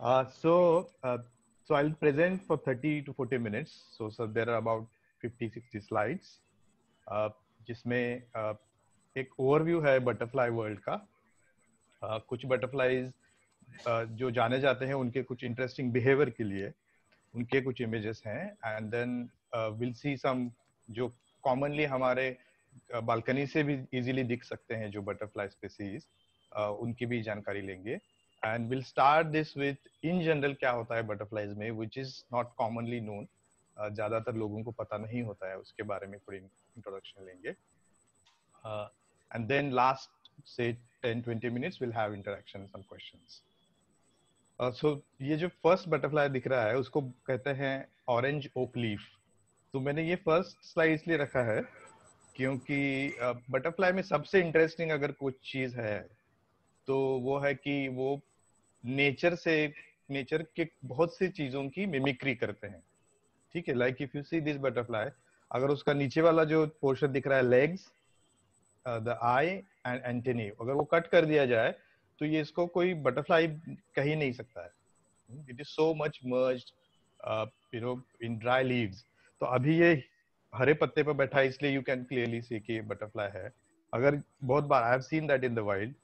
Uh, so, uh, so I'll present for 30 to 40 minutes. So, so there are about 50, 60 slides. Uh, जिसमें uh, एक overview है butterfly world का uh, कुछ butterflies uh, जो जाने जाते हैं उनके कुछ इंटरेस्टिंग बिहेवियर के लिए उनके कुछ इमेजेस हैं and then will see some जो कॉमनली हमारे बालकनी uh, से भी इजीली दिख सकते हैं जो बटरफ्लाई स्पेसीज uh, उनकी भी जानकारी लेंगे and will start this with in general क्या होता है बटरफ्लाईज में which is not commonly known ज़्यादातर लोगों को पता नहीं होता है उसके बारे में थोड़ी इंट्रोडक्शन लेंगे। एंड देन लास्ट से 10 20 minutes will have interaction some questions so ये जो फ़र्स्ट बटरफ्लाई दिख रहा है उसको कहते हैं ऑरेंज ओक लीफ तो मैंने ये फ़र्स्ट स्लाइड इसलिए रखा है क्योंकि बटरफ्लाई uh, में सबसे इंटरेस्टिंग अगर कुछ चीज़ है तो वो है कि वो नेचर से, नेचर के बहुत सी चीज़ों की मिमिक्री करते हैं। ठीक है? Like if you see this butterfly अगर उसका नीचे वाला जो पोर्शन दिख रहा है legs the eye and antennae अगर वो कट कर दिया जाए तो ये इसको कोई बटरफ्लाई कह ही नहीं सकता है। It is so much merge you know in dry leaves तो अभी ये हरे पत्ते पर बैठा है, इसलिए यू कैन क्लियरली सी कि बटरफ्लाई है। अगर बहुत बार I have seen that in the wild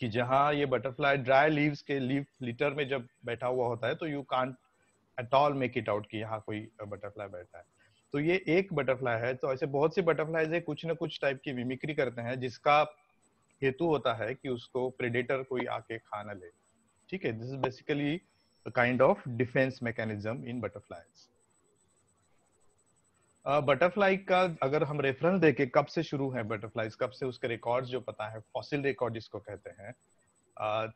कि जहाँ ये बटरफ्लाई ड्राई लीव्स के लीव लिटर में जब बैठा हुआ होता है तो you can't at all make it out कि यहाँ कोई बटरफ्लाई बैठा है। तो ये एक बटरफ्लाई है तो ऐसे बहुत सी बटरफ्लाईज है, कुछ ना कुछ टाइप की मिमिक्री करते हैं, जिसका हेतु होता है कि उसको प्रेडेटर कोई आके खा ना ले। ठीक है this is basically kind of defence mechanism in butterflies butterfly का अगर हम रेफरेंस देखे, कब से शुरू है बटरफ्लाईज कब से उसके रिकॉर्ड्स जो पता है फॉसिल रिकॉर्ड जिसको कहते हैं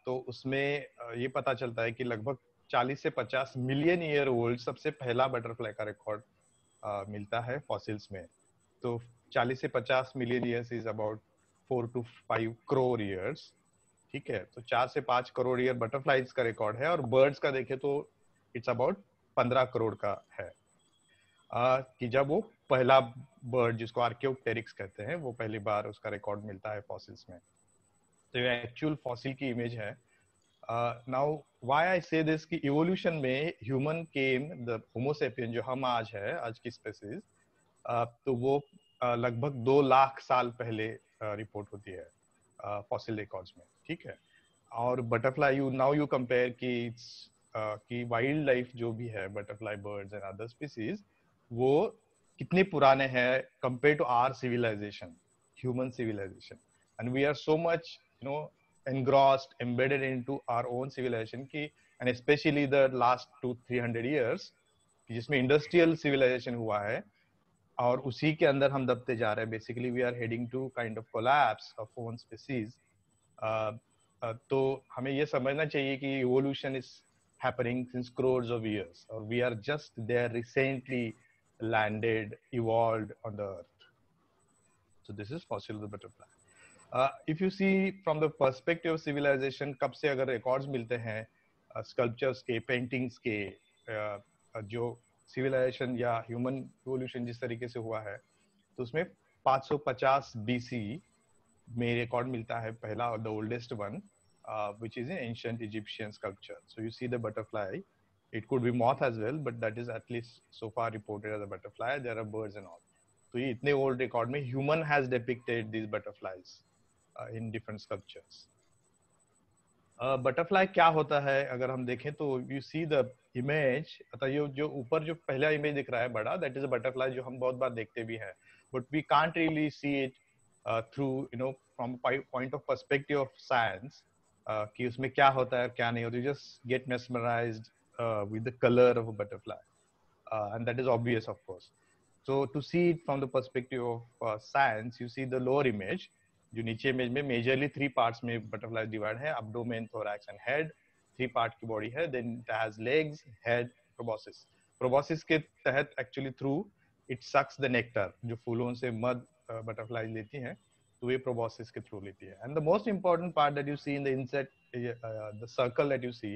तो उसमें ये पता चलता है कि लगभग 40 से 50 मिलियन ईयर ओल्ड सबसे पहला बटरफ्लाई का रिकॉर्ड मिलता है फॉसिल्स में। तो 40 से 50 million years is about four to five crore years ठीक है? तो चार से पाँच करोड़ ईयर बटरफ्लाईज का रिकॉर्ड है और बर्ड्स का देखे तो इट्स अबाउट पंद्रह करोड़ का है। कि जब वो पहला बर्ड जिसको आर्क्योप्टेरिक्स कहते हैं वो पहली बार उसका रिकॉर्ड मिलता है फॉसिल्स में। तो ये एक्चुअल फॉसिल की इमेज है। Now why I say this कि इवोल्यूशन में ह्यूमन केम द होमोसेपियन जो हम आज है आज की स्पेसीज uh, तो वो uh, लगभग दो लाख साल पहले रिपोर्ट uh, होती है फॉसिल रिकॉर्ड्स में ठीक है? और butterfly you now you compare कि कि वाइल्ड लाइफ जो भी है butterfly birds and other species वो कितने पुराने हैं compare to our civilisation human civilisation and we are so much you know engrossed, embedded into our own civilization की, and especially the last two, three hundred years, जिसमें industrial civilisation हुआ है, और उसी के अंदर हम दबते जा रहे हैं। Basically we are heading to kind of collapse of own species तो हमें ये समझना चाहिए कि evolution is happening since crores of years और we are just there recently landed evolved on the earth so this is fossil of the butterfly if you see from the perspective civilisation कब से अगर records मिलते हैं sculptures uh, के paintings के uh, uh, जो civilisation या human evolution जिस तरीके से हुआ है तो उसमें 550 बीसी में रिकॉर्ड मिलता है पहला और the oldest one is an ancient Egyptian sculpture. So you see the butterfly. It could be moth as well, but that is at least so far reported as a butterfly. There are birds and all. तो ये इतने old record में human has depicted these butterflies. In different sculptures butterfly क्या होता है अगर हम देखें तो यू सी द इमेज अतः ये जो ऊपर जो पहला इमेज दिख रहा है बड़ा दैट इज़ अ बटरफ्लाई जो हम बहुत बार देखते भी हैं but we can't really see it through you know from point of perspective of science कि उसमें क्या होता है क्या नहीं होता just get mesmerised with the colour of a butterfly and that is obvious of course so to see it from the perspective of uh, science you see the lower image जो नीचे इमेज में majorly three parts में butterfly divide है abdomen thorax and head three part की body है then it has legs head proboscis proboscis के तहत actually through it sucks the nectar जो फूलों से मध बटरफ्लाई uh, लेती हैं तो ये प्रोबोसिस के थ्रू लेती है and the most important part that you see in the insect the circle that you see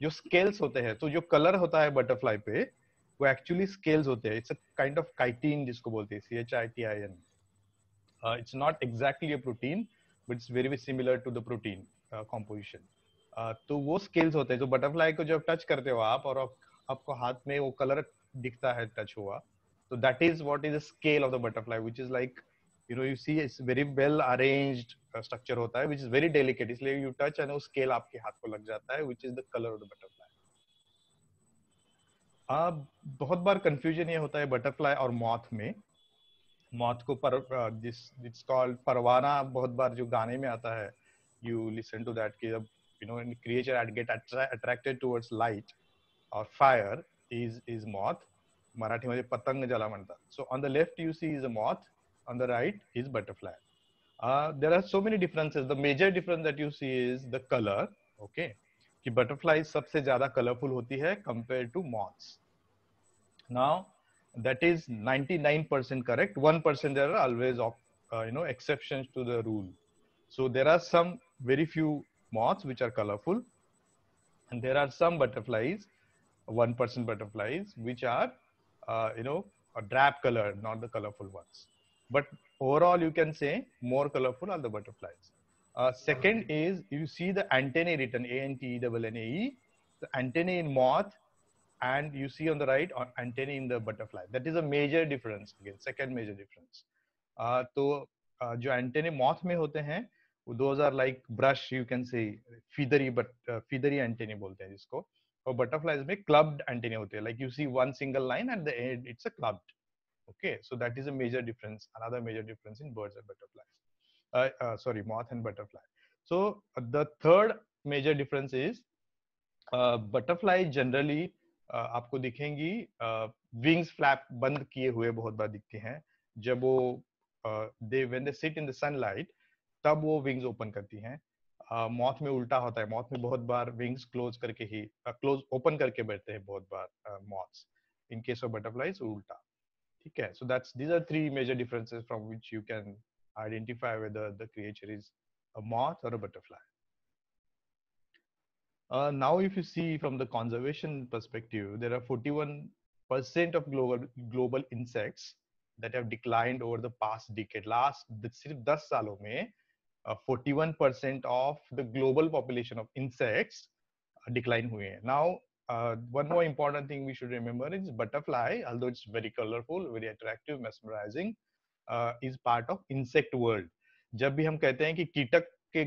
जो स्केल्स होते हैं तो जो कलर होता है बटरफ्लाई पे वो एक्चुअली स्केल्स होते हैं. It's a kind of chitin जिसको बोलते हैं C H I T I N it's not exactly a protein, but it's very, very similar to the protein uh, तो वो स्केल्स होते हैं जो बटरफ्लाई को जब टच करते हो आप और आप, आपको हाथ में वो कलर दिखता है टच हुआ तो that is what is the scale of the butterfly which is like you know you see it's very well arranged structure होता है व्हिच इज़ वेरी डेलिकेट इसलिए यू टच एंड वो स्केल आपके हाथ को लग जाता है which is the colour of the butterfly अब बहुत बार कंफ्यूजन ये होता है बटरफ्लाई और मॉथ में. मौत को पर दिस इट्स कॉल्ड परवाना बहुत बार जो गाने में आता है यू लिसन टू दैट कि know creature that get attra- attracted towards light or fire is is moth. marathi मध्ये पतंग ज्याला म्हणतात so on the left you see is a moth. on the right is butterfly uh, there are so many differences the major difference that you see is the color okay कि butterfly सबसे ज्यादा colorful होती है compared to moths now that is 99% correct 1% there are always uh, you know exceptions to the rule so there are some very few moths which are colorful and there are some butterflies 1% butterflies which are uh, you know a drab color not the colorful ones but overall you can say more colorful are the butterflies uh, second is you see the antennae written a n t e double n a e the antennae in moth and you see on the right uh, antennae in the butterfly that is a major difference again second major difference uh, तो uh, जो antennae moth में होते हैं those are like brush you can say feathery but uh, feathery antennae बोलते हैं जिसको और butterflies में clubbed antennae होते हैं like you see one single line at the end it's a clubbed okay so that is a major difference another major difference in birds and butterflies uh, uh, sorry moth and butterfly so uh, the third major difference is uh, butterfly generally uh, आपको दिखेंगी wings uh, flap बंद किए हुए बहुत बार दिखते हैं जब वो they when they sit in the sunlight तब वो विंग्स ओपन करती हैं मौत में उल्टा होता है मौत में बहुत बार विंग्स क्लोज करके ही क्लोज ओपन करके बैठते हैं बहुत बार moths in case of butterflies उल्टा ठीक है so that's these are three major differences from which you can identify whether the creature is a moth or a butterfly. Uh, now, if you see from the conservation perspective, there are 41% of global global insects that have declined over the past decade. Last सिर्फ 10 सालों में 41% of the global population of insects decline हुए हैं now uh, one more important thing we should remember is butterfly although it's very colorful very attractive mesmerizing uh, is part of insect world जब भी हम कहते हैं कि कीटक के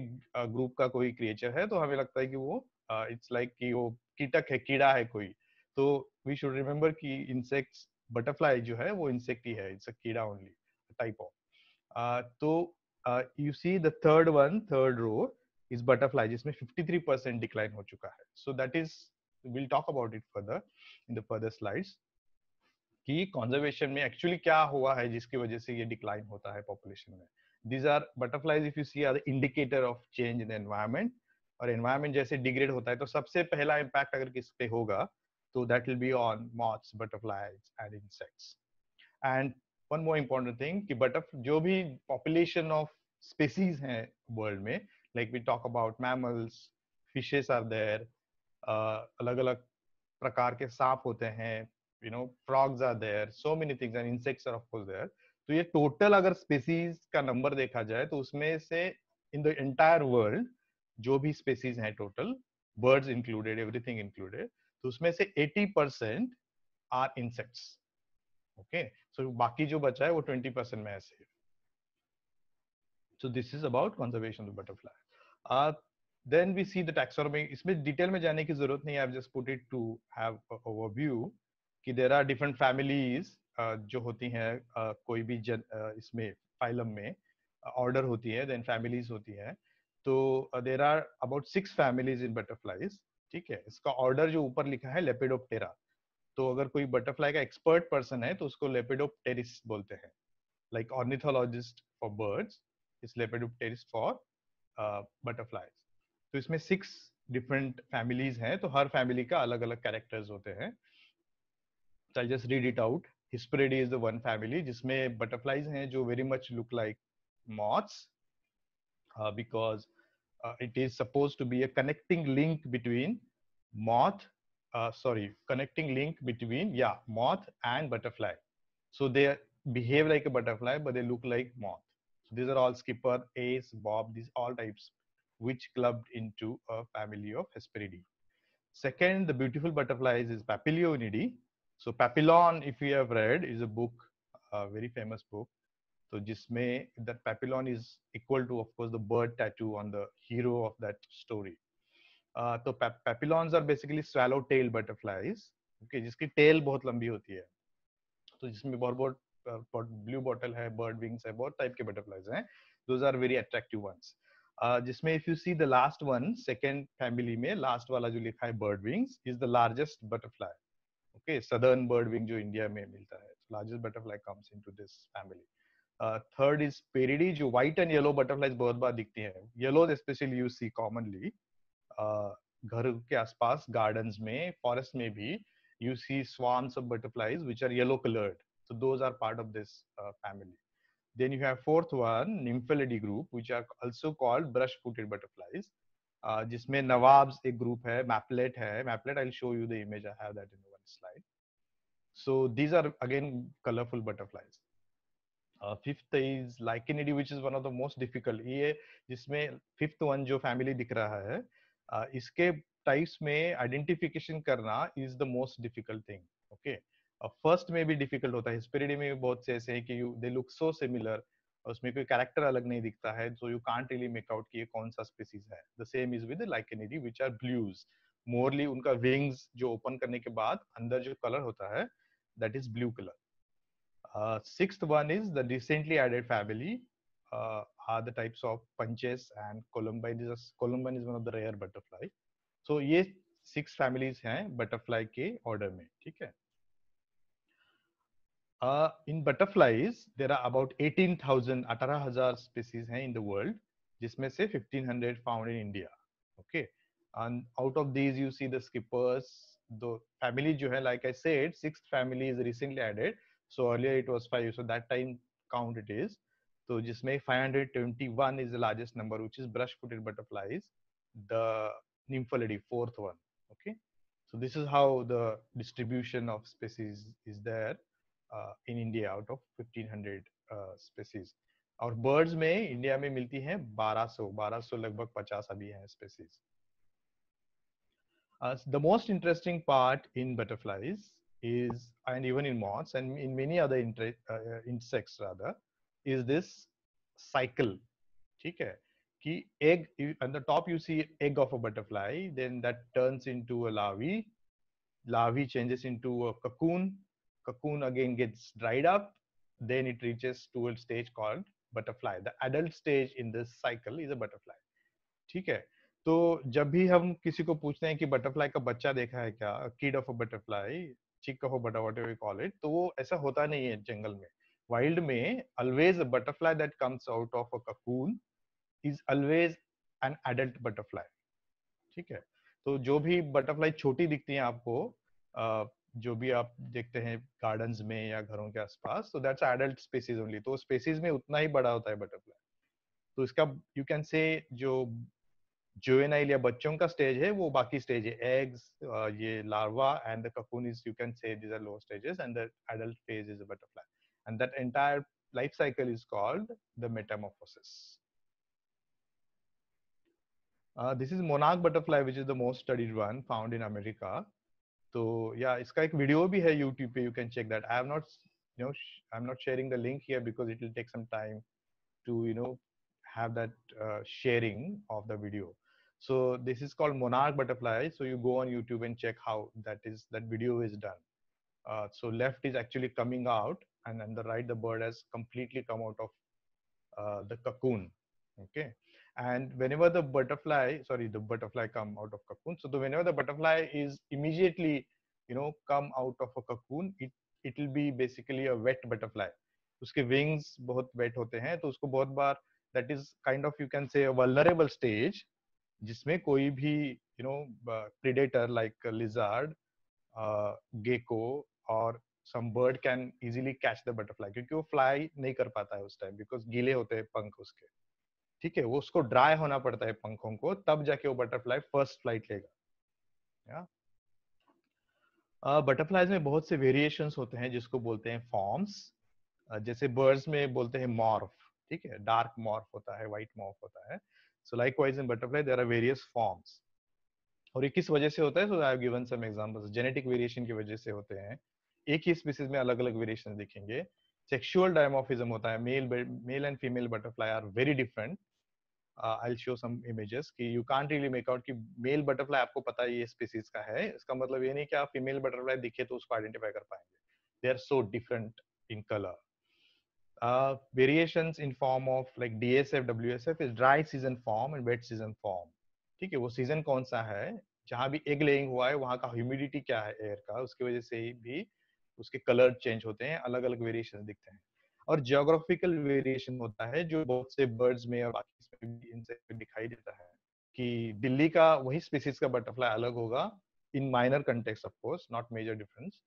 ग्रुप का कोई क्रिएचर है तो हमें लगता है कि वो इट्स लाइक कि वो कीटक है कीड़ा है कोई तो वी शुड रिमेम्बर कि इंसेक्ट्स बटरफ्लाई जो है वो इंसेक्ट ही है इट्स अ कीड़ा ओनली टाइप ऑफ़ तो uh, you see the third one, third row is butterfly, जिसमें 53% decline हो चुका है. So that is, we'll talk about it further in the further slides. कि कंजर्वेशन में एक्चुअली क्या हुआ है जिसकी वजह से ये डिक्लाइन होता है पॉपुलेशन में? These are butterflies if you see are indicator of change in environment और एनवायरमेंट जैसे डिग्रेड होता है तो सबसे पहला इम्पैक्ट अगर किस पे होगा तो that will be on moths butterflies and insects and one more important thing कि बटरफ जो भी पॉपुलेशन ऑफ़ स्पेसीज हैं वर्ल्ड में like we talk about mammals fishes are there अलग अलग प्रकार के सांप होते हैं you know frogs are there so many things and insects are of course there तो ये टोटल अगर स्पेसीज का नंबर देखा जाए तो उसमें से इन द एंटायर वर्ल्ड जो भी स्पेसीज हैं total birds included everything included तो उसमें से 80 percent are insects okay so बाकी जो बचा है वो 20 परसेंट में this is about conservation of the butterfly. uh, then we see the taxonomy. इसमें डिटेल में जाने की ज़रूरत नहीं है। I've just put it to have a overview कि there are different families uh, जो होती हैं uh, कोई भी जन uh, इसमें फाइलम में ऑर्डर uh, होती है देन फैमिलीज़ होती है। तो there are about six families in butterflies ठीक है? इसका ऑर्डर जो ऊपर लिखा है लेपिडोप्टेरा तो अगर कोई बटरफ्लाई का एक्सपर्ट पर्सन है तो उसको लेपिडोप्टेरिस बोलते हैं। Like ornithologist for birds is lepidopterist for butterflies तो इसमें सिक्स डिफरेंट फैमिलीज़ हैं तो हर फैमिली का अलग अलग कैरेक्टर्स होते हैं। तो just read it out Hesperiidae is the one family जिसमें बटरफ्लाइज हैं जो very much look like moths because it is suppose to be a connecting link between moth sorry connecting link between या moth and butterfly so they behave like a butterfly but they look like moth these are all skippers bob these all types which clubbed into a family of Hesperidae. Second, the beautiful butterflies is Papilionidae. So Papillon, if you have read, is a book, a very famous book. So jisme that Papillon is equal to, of course, the bird tattoo on the hero of that story. Uh, तो papillons are basically swallow tail butterflies. Okay, जिसकी tail बहुत लंबी होती है. तो जिसमें बहुत बहुत ब्लू बॉटल है बर्ड विंग्स है बहुत टाइप के बटरफ्लाईज हैं those are very attractive ones जिसमें if you see the last one second family में लास्ट वाला जो लिखा है bird wings is the largest butterfly okay southern bird wing जो इंडिया में मिलता है largest butterfly comes into this family third is Pieridae जो व्हाइट एंड येलो बटरफ्लाईज बहुत बार दिखती हैं. Yellow specially you see commonly घर के आसपास गार्डन्स में फॉरेस्ट में भी you see swarms of butterflies which are yellow colored. So those are part of this uh, then you have fourth one nymphalidae group which are also called brush footed butterflies uh, जिसमें nawabs एक group है maplet है maplet I show you the image I have that in one slide so these are again colorful butterflies uh, fifth is lichenidae which is one of the most difficult ये जिसमें fifth one जो family दिख रहा है uh, इसके types में identification करना is the most difficult thing okay first में भी डिफ़िकल्ट होता है। हिस्पेरिडी में भी बहुत से ऐसे हैं कि you they look so similar उसमें कोई कैरेक्टर अलग नहीं दिखता है so you can't really make out कि ये कौन सा स्पीसीज है। The same is with Lycaenidae which are blues morally उनका विंग्स जो ओपन करने के बाद अंदर जो कलर होता है that is blue colour sixth one is the recently added family are the types of punches and columbine is columbine is one of the rare butterfly so ये सिक्स फैमिलीज़ हैं butterfly के order में, ठीक है? In butterflies there are about eighteen thousand अठारह हजार species हैं in the world जिसमें से fifteen hundred found in India okay and out of these you see the skippers the family जो है like I said sixth family is recently added so earlier it was five so that time count it is so जिसमें 521 is the largest number which is brush footed butterflies the nymphalidae, fourth one. Okay, so this is how the distribution of species is there uh, in India out of 1500 uh, species. और birds में India में मिलती हैं 1200 1200 लगभग 50 अभी हैं species uh, the most interesting part in butterflies is and even in moths and in many other uh, insects rather is this cycle ठीक है कि egg on the top you see egg of a butterfly then that turns into a larvae larvae changes into a cocoon cocoon again gets dried up, then it reaches to a stage called butterfly. The adult stage in this cycle is a butterfly. ठीक है? तो जब भी हम किसी को पूछते हैं कि बटरफ्लाई का बच्चा देखा है क्या? Kid of a butterfly chick of a butter call it तो वो ऐसा होता नहीं है जंगल में। वाइल्ड में always a butterfly that comes out of a cocoon is always an adult butterfly ठीक है? तो जो भी बटरफ्लाई छोटी दिखती है आपको जो भी आप देखते हैं गार्डन में या घरों के आसपास तो दैट्स एडल्ट स्पेसीज ओनली तो स्पेसीज में उतना ही बड़ा होता है बटरफ्लाई तो इसका यू कैन से जो जोएनाइल या बच्चों का स्टेज है वो बाकी स्टेज है. एग्स ये larva and the cocoon is you can say these are low stages and the adult phase is a butterfly and that entire life cycle is called the metamorphosis. Uh, this is monarch butterfly, is the most studied one found in America. So yeah, इसका एक video भी है YouTube पे. You can check that. I have not, you know, I'm not sharing the link here because it will take some time to, you know, have that uh, sharing of the video. So this is called monarch butterfly. So you go on YouTube and check how that is that video is done. Uh, so left is actually coming out, and then the right the bird has completely come out of uh, the cocoon. Okay and whenever the butterfly sorry the butterfly come out of cocoon so the, whenever the butterfly is immediately you know come out of a cocoon it it will be basically a wet butterfly उसके wings बहुत wet होते हैं तो उसको बहुत बार that is kind of you can say a vulnerable stage जिसमें कोई भी you know predator like a lizard uh, gecko or some bird can easily catch the butterfly क्योंकि वो fly नहीं कर पाता है उस time because गीले होते हैं पंख उसके ठीक है, वो उसको ड्राई होना पड़ता है पंखों को, तब जाके वो बटरफ्लाई फ़र्स्ट फ़्लाइट लेगा। बटरफ्लाईज में बहुत से वेरिएशंस होते हैं जिसको बोलते हैं फॉर्म्स जैसे बर्ड्स में बोलते हैं मॉर्फ ठीक है डार्क मॉर्फ होता है व्हाइट मॉर्फ होता है। So likewise in butterfly there are various forms और ये किस वजह से होता है? So I given some examples genetic variation की वजह से होते हैं। एक ही स्पीसीज में अलग अलग वेरिएशन दिखेंगे। सेक्सुअल डायमोफिज्म होता है। Male male and female butterfly are very different I show some images कि you can't really make out कि मेल बटरफ्लाई आपको पता है ये स्पीसीज का है। इसका मतलब ये नहीं कि आप फीमेल बटरफ्लाई दिखे तो उसको आइडेंटिफाई कर पाएँगे। They are so different in colour variations in form of like DSF, WSF is dry season form and wet season form. ठीक है वो सीज़न कौन सा है? जहाँ भी एग लेइंग हुआ है वहाँ का ह्यूमिडिटी क्या है एयर का? उसकी वजह से भी उसके कलर चेंज होते हैं अलग अलग वेरिएशन दिखते हैं। और जियोग्राफिकल वेरिएशन होता है, जो बहुत से बर्ड्स में और बाकी में दिखाई देता है कि दिल्ली का वही स्पीसीज का बटरफ्लाई अलग होगा in minor contexts of course not major difference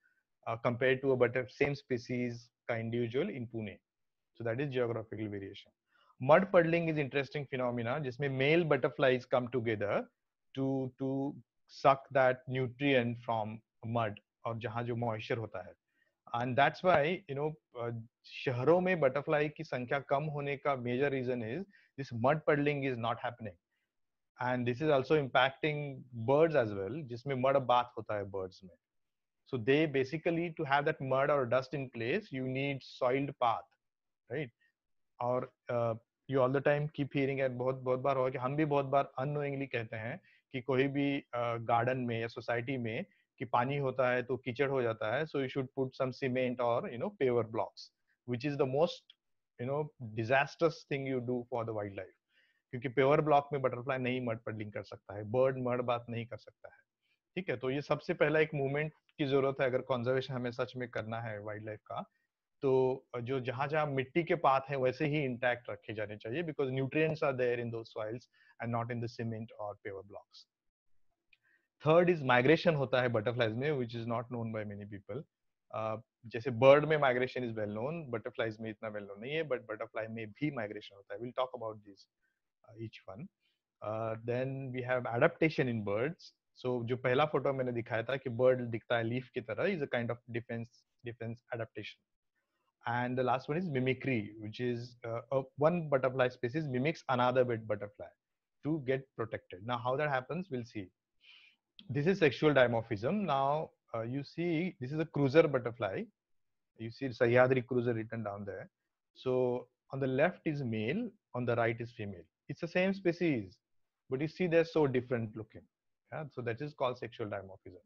compare to a butter same species का individual in Pune So that is geographical variation. Mud puddling is interesting phenomena, जिसमें male butterflies come together to to suck that nutrient from mud और जहाँ जो moisture होता है and that's why you know शहरों में butterfly की संख्या कम होने का major reason is this mud puddling is not happening and this is also impacting birds as well जिसमें मड बात होता है बर्ड्स में. So they basically to have that mud और dust in place you need soiled path right और you all the time की hearing and बहुत बहुत बार हो कि हम भी बहुत बार अनोइंगली कहते हैं कि कोई भी uh, गार्डन में या सोसाइटी में कि पानी होता है तो कीचड़ हो जाता है so you should put some cement और you know paver blocks which is the most you know disasters thing you do for the wild life क्योंकि पेवर ब्लॉक में बटरफ्लाई नहीं मड पडलिंग कर सकता है बर्ड मर्ड बात नहीं कर सकता है। ठीक है तो ये सबसे पहला एक मूवमेंट की ज़रूरत है, अगर कंजर्वेशन हमें सच में करना है वाइल्ड लाइफ का तो जो जहाँ जहाँ मिट्टी के पाथ है वैसे ही इंटैक्ट रखे जाने चाहिए because nutrients are there in those soils and not in the cement और paver blocks third is migration होता है बटरफ्लाइज में which is not known by many people जैसे बर्ड में migration is well known butterflies में इतना well known नहीं है बट बटरफ्लाई में भी माइग्रेशन होता है will talk about this each one then we have adaptation in birds so जो पहला फोटो मैंने दिखाया था कि बर्ड दिखता है लीफ की तरह is a kind of defence defence adaptation and the last one is mimicry which is uh, one butterfly species mimics another bit butterfly to get protected now how that happens we'll see this is sexual dimorphism. Now uh, you see this is a cruiser butterfly. You see Sahyadri cruiser written down there. So on the left is male, on the right is female. It's the same species, but you see they're so different looking. Yeah? So that is called sexual dimorphism.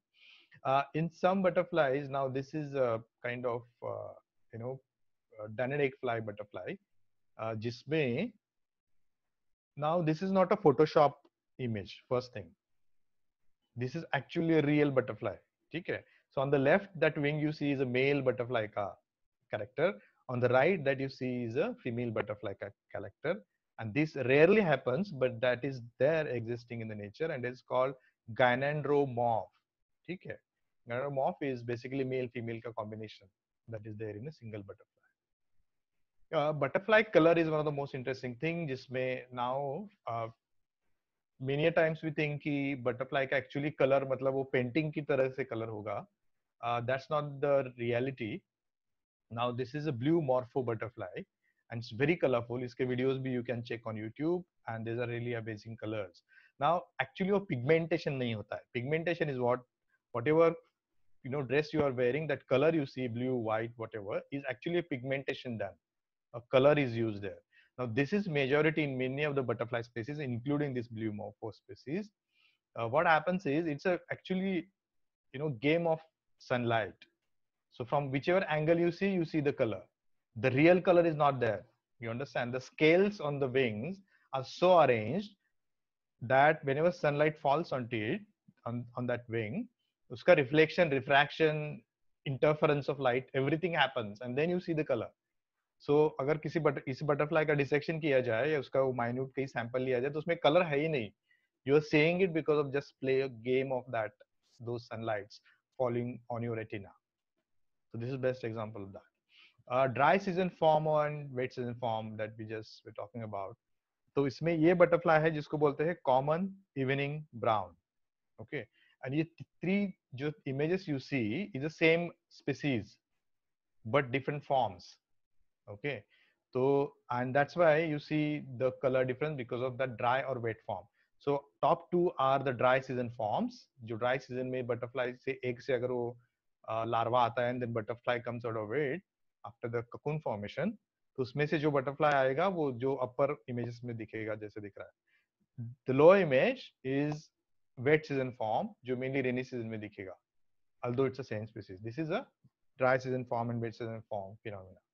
Uh, in some butterflies, now this is a kind of, uh, you know, Danidate fly butterfly, uh, now this is not a Photoshop image, first thing this is actually a real butterfly okay so on the left that wing you see is a male butterfly ka character on the right that you see is a female butterfly ka character and this rarely happens but that is there existing in the nature and it's called gynandromorph okay gynandromorph is basically male female ka combination that is there in a single butterfly uh, butterfly color is one of the most interesting thing जिसमें now uh, many times we think कि butterfly का actually color मतलब वो painting की तरह से color होगा uh, that's not the reality now this is a blue morpho butterfly and it's very colorful इसके videos भी you can check on YouTube and these are really amazing colors now actually वो pigmentation नहीं होता है pigmentation is what whatever you know dress you are wearing that color you see blue white whatever is actually a pigmentation done a color is used there. Now, this is majority in many of the butterfly species, including this blue morpho species. Uh, what happens is it's a actually, you know, game of sunlight. So from whichever angle you see, you see the color. The real color is not there. You understand? The scales on the wings are so arranged that whenever sunlight falls onto it, on, on that wing, uska reflection, refraction, interference of light, everything happens, and then you see the color. So so, अगर किसी but, इस butterfly का dissection किया जाए या उसका वो minute कहीं सैंपल लिया जाए तो उसमें कलर है ही नहीं। You are seeing it because of just play a game of that the sunlights falling on your retina so this is best example of that. Uh, dry season form wet season form that we just were talking about. तो इसमें ये butterfly है जिसको बोलते हैं common evening brown okay and ये three जो images you see is the same species but different forms okay So, and that's why you see the color difference because of the dry or wet form. So top two are the dry season forms. जो dry season में butterfly से एक से अगर वो larva आता है and then butterfly comes out of it after the cocoon formation, तो उसमें से जो butterfly आएगा वो जो upper images में दिखेगा जैसे दिख रहा है. The lower image is wet season form जो mainly rainy season में दिखेगा. Although it's the same species. This is a dry season form and wet season form phenomena.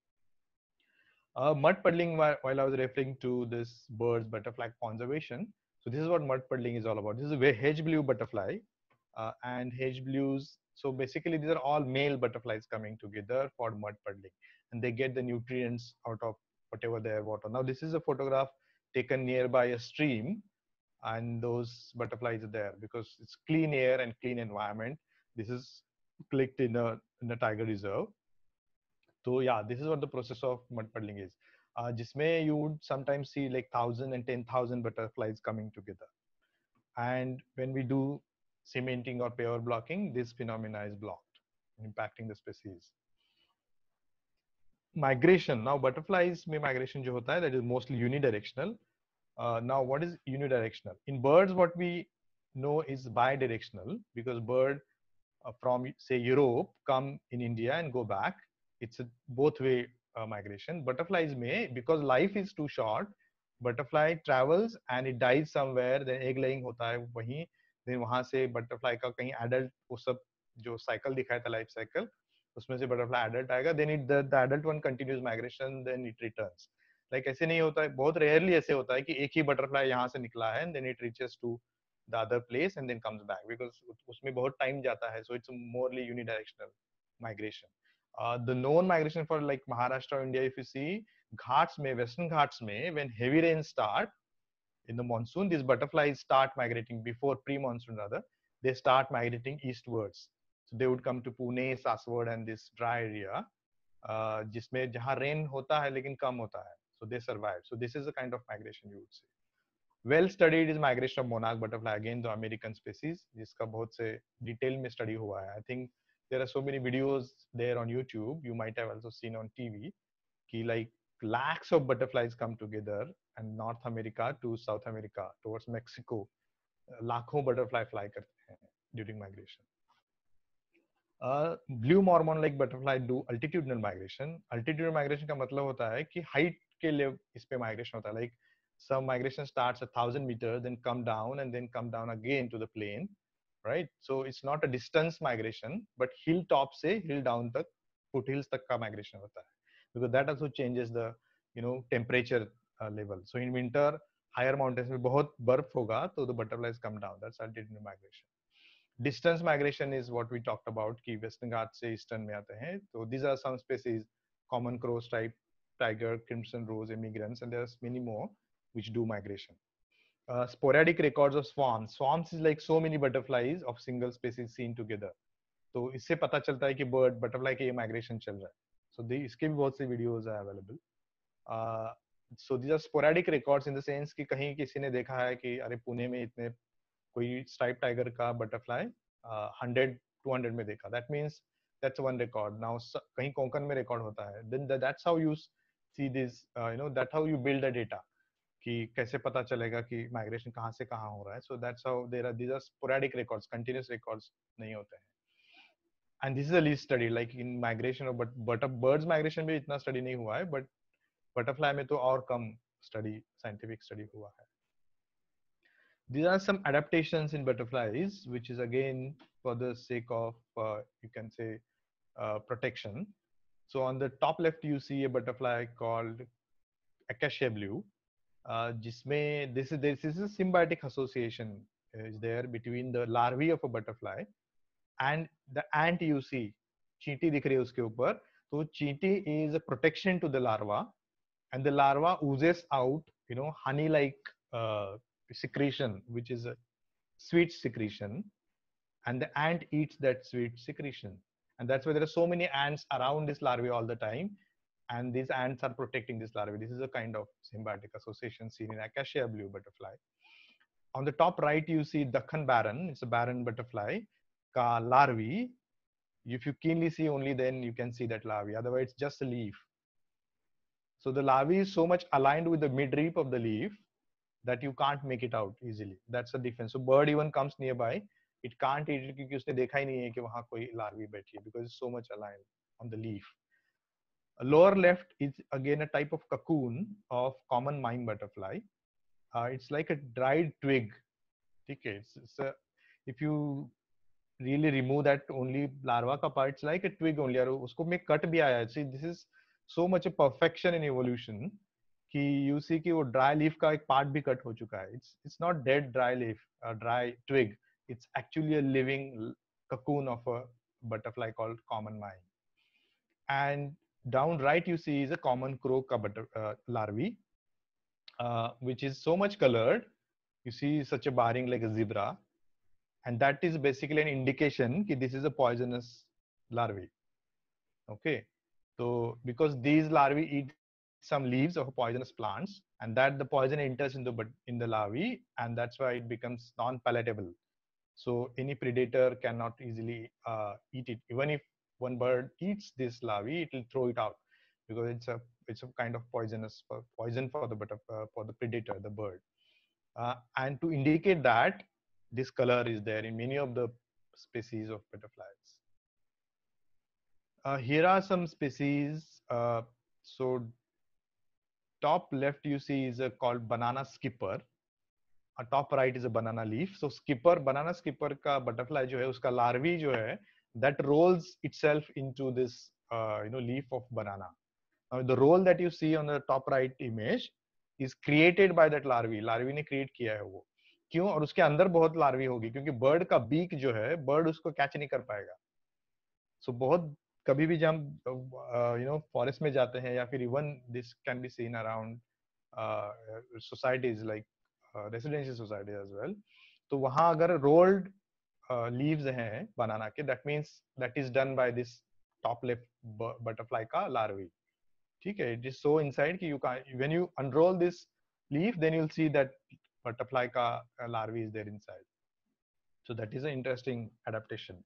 Uh, mud puddling, while, I was referring to this birds butterfly conservation, so this is what mud puddling is all about. This is a hedge blue butterfly uh, and hedge blues. So basically these are all male butterflies coming together for mud puddling and they get the nutrients out of whatever their water. Now this is a photograph taken nearby a stream and those butterflies are there because it's clean air and clean environment. This is clicked in a, in a tiger reserve so yeah, this is what the process of mud puddling is. Uh, jisme you would sometimes see like thousand and ten thousand butterflies coming together. And when we do cementing or paver blocking, this phenomena is blocked, impacting the species. Migration. Now butterflies may migration jo hota hai, that is mostly unidirectional. Uh, now what is unidirectional? In birds, what we know is bidirectional because bird uh, from say Europe come in India and go back it's a both way uh, migration butterflies may because life is too short butterfly travels and it dies somewhere then egg laying hota hai wahi then wahan se butterfly ka kahin adult wo sab jo cycle dikhaya tha life cycle उसमें से butterfly adult आएगा then it the, the adult one continues migration then it returns like ऐसे नहीं होता है बहुत rarely ऐसे होता है कि एक ही butterfly यहाँ से निकला है and then it reaches to the other place and then comes back because उसमें बहुत time जाता है so it's morely unidirectional migration uh, the known migration for like Maharashtra, India, if you see Ghats may Western Ghats may when heavy rains start in the monsoon, these butterflies start migrating before pre-monsoon rather. They start migrating eastwards. So they would come to Pune, Saswad, and this dry area, uh, जिसमें जहाँ rain होता है लेकिन कम होता है. So they survive. So this is the kind of migration you would say. Well studied is migration of monarch butterfly again the American species जिसका बहुत से detail में study हुआ है. I think there are so many videos there on YouTube. You might have also seen on TV. Ki like lakhs of butterflies come together and North America to South America towards Mexico. लाखों butterfly fly करते हैं during migration. Uh, blue mormon like butterfly do altitudinal migration. Altitudinal migration का मतलब होता है कि height के लिए इस पे migration होता है. Like some migration starts a thousand meters, then come down and then come down again to the plane. Right so it's not a distance migration but hilltop से hill down तक foothills तक का migration होता है because that also changes the you know temperature uh, level so in winter higher mountains में बहुत बर्फ़ होगा तो the butterflies come down that's altitudinal migration distance migration is what we talked about कि western घाट से eastern में आते हैं तो these are some species common crow stripe tiger crimson rose emigrants and there's many more which do migration uh, sporadic records of swarms. Swarms is like so many butterflies of single species seen together. तो इससे पता चलता है कि bird butterfly के ये migration चल रहा है। सो so, इसके भी बहुत से वीडियोस है available so these are sporadic records in the sense कि कहीं किसी ने देखा है कि अरे पुणे में इतने कोई स्ट्राइप टाइगर का बटरफ्लाई हंड्रेड टू हंड्रेड में देखा। That means that's one record now कहीं कोंकण में रिकॉर्ड होता है। Then that's how you see this you know that how you build the data कि कैसे पता चलेगा कि माइग्रेशन कहाँ से कहाँ हो रहा है? So that's how there are these are sporadic records continuous records नहीं होते हैं। And this is least study like in migration but but birds migration में इतना स्टडी नहीं हुआ है बट बटरफ्लाई में तो और कम स्टडी साइंटिफिक स्टडी हुआ है। These are some adaptations in butterflies which is again for the sake of uh, you can say uh, protection. So on the top left you see a butterfly called acacia blue. जिसमें this is this is a symbiotic association is there between the larvae of a butterfly and the ant you see चींटी दिख रही है उसके ऊपर तो चींटी is a protection to the larva and the larva oozes out you know honey like uh, secretion which is a sweet secretion and the ant eats that sweet secretion and that's why there are so many ants around this larvae all the time and these ants are protecting this larvae. This is a kind of symbiotic association seen in acacia blue butterfly. On the top right, you see Dakhan Baron. It's a Baron butterfly. Ka larvae. If you keenly see only then you can see that larvae. Otherwise, it's just a leaf. So the larvae is so much aligned with the midrib of the leaf that you can't make it out easily. That's the difference. So bird even comes nearby, it can't eat it because उसने देखा ही नहीं है कि वहाँ कोई larvae बैठी है because it's so much aligned on the leaf. A lower left is again a type of cocoon of common mime butterfly. Uh, it's like a dried twig. Okay, it's, it's a, if you really remove that only larva ka part, it's like a twig only. और उसको में cut भी आया है. See, this is so much a perfection in evolution कि you see कि वो dry leaf का एक part भी cut हो चुका है. It's it's not dead dry leaf, a dry twig. It's actually a living cocoon of a butterfly called common mime. And down right you see is a common crow butter, uh, larvae, uh, which is so much colored. You see such a barring like a zebra. And that is basically an indication that this is a poisonous larvae. Okay. So because these larvae eat some leaves of poisonous plants and that the poison enters in the, in the larvae and that's why it becomes non-palatable. So any predator cannot easily uh, eat it. Even if one bird eats this larvae, it will throw it out because it's a it's a kind of poisonous poison for the uh, for the predator, the bird. Uh, and to indicate that this color is there in many of the species of butterflies. Uh, here are some species. Uh, so top left you see is a called banana skipper. A top right is a banana leaf. So skipper, banana ka butterfly jo hai, uska larvae jo hai, that rolls itself into this uh, you know leaf of banana. Now the roll that you see on the top right image is created by that larvae. Larvae ने create किया है वो. क्यों और उसके अंदर बहुत larvae होगी क्योंकि बर्ड का बीक जो है बर्ड उसको कैच नहीं कर पाएगा सो so, बहुत कभी भी जब यू नो फॉरेस्ट में जाते हैं या फिर even this can be seen around societies like residential society as well तो वहाँ अगर रोल्ड लीव्स हैं बनाना के that means that is done by this top left butterfly का लार्वी ठीक है it is so inside you का when you unroll this leaf then you'll see that butterfly का larvae is there in so that is interesting adaptation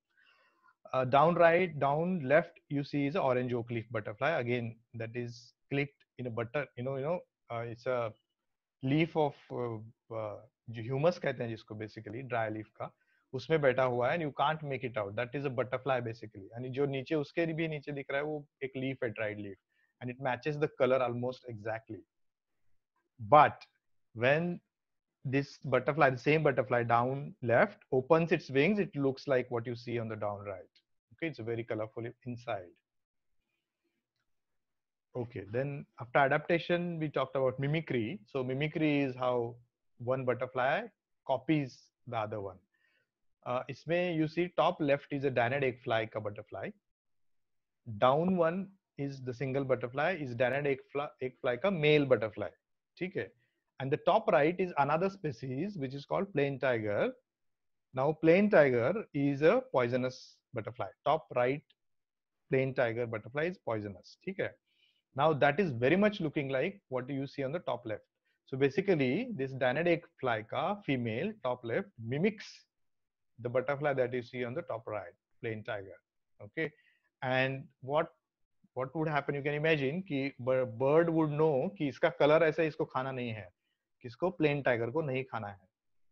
down right down left you see is orange oak leaf butterfly again that is clicked in a butter you know you know it's a leaf of humus कहते हैं जिसको basically dry leaf का. उसमें बैठा हुआ है and you can't make it out that is a butterfly basically and जो नीचे, उसके भी नीचे दिख रहा है, वो एक लीफ है dried leaf and it matches the colour almost exactly but when this butterfly the same butterfly down left open its wings it looks like what you see on the down right okay it's very colourful inside okay, then after adaptation, we talked about mimicry. So, mimicry is how one butterfly copies the other one. Uh, इसमें you see top left is a Danid egg fly ka butterfly. Down one is the single butterfly is Danid egg fly, egg fly ka male butterfly. ठीक है and the top right is another species which is called plain tiger. Now plain tiger is a poisonous butterfly. Top right plain tiger butterfly is poisonous. Okay. Now that is very much looking like what you see on the top left. So basically this Danaidae fly ka female top left mimics the butterfly that you see on the top right, plain tiger. Okay. And what what would happen you can imagine कि bird would know कि इसका color ऐसा इसको खाना नहीं है किसको plane tiger को नहीं खाना है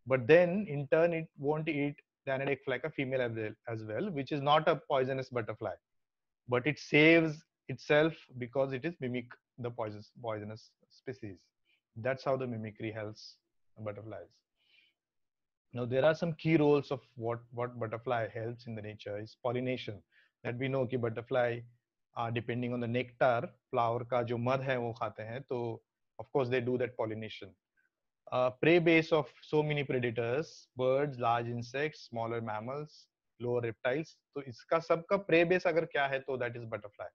but then in turn it won't eat than egg fly a female as well, as well, which is not a poisonous butterfly, but it saves itself because it is mimic the poisonous poisonous species. That's how the mimicry helps butterflies. Now there are some key roles of what what butterfly helps in the nature is pollination. That we know कि butterfly are depending on the nectar flower का जो मध है वो खाते हैं तो of course they do that pollination. uh, prey base of so many predators birds large insects smaller mammals lower reptiles तो इसका सबका prey base अगर क्या है तो that is butterfly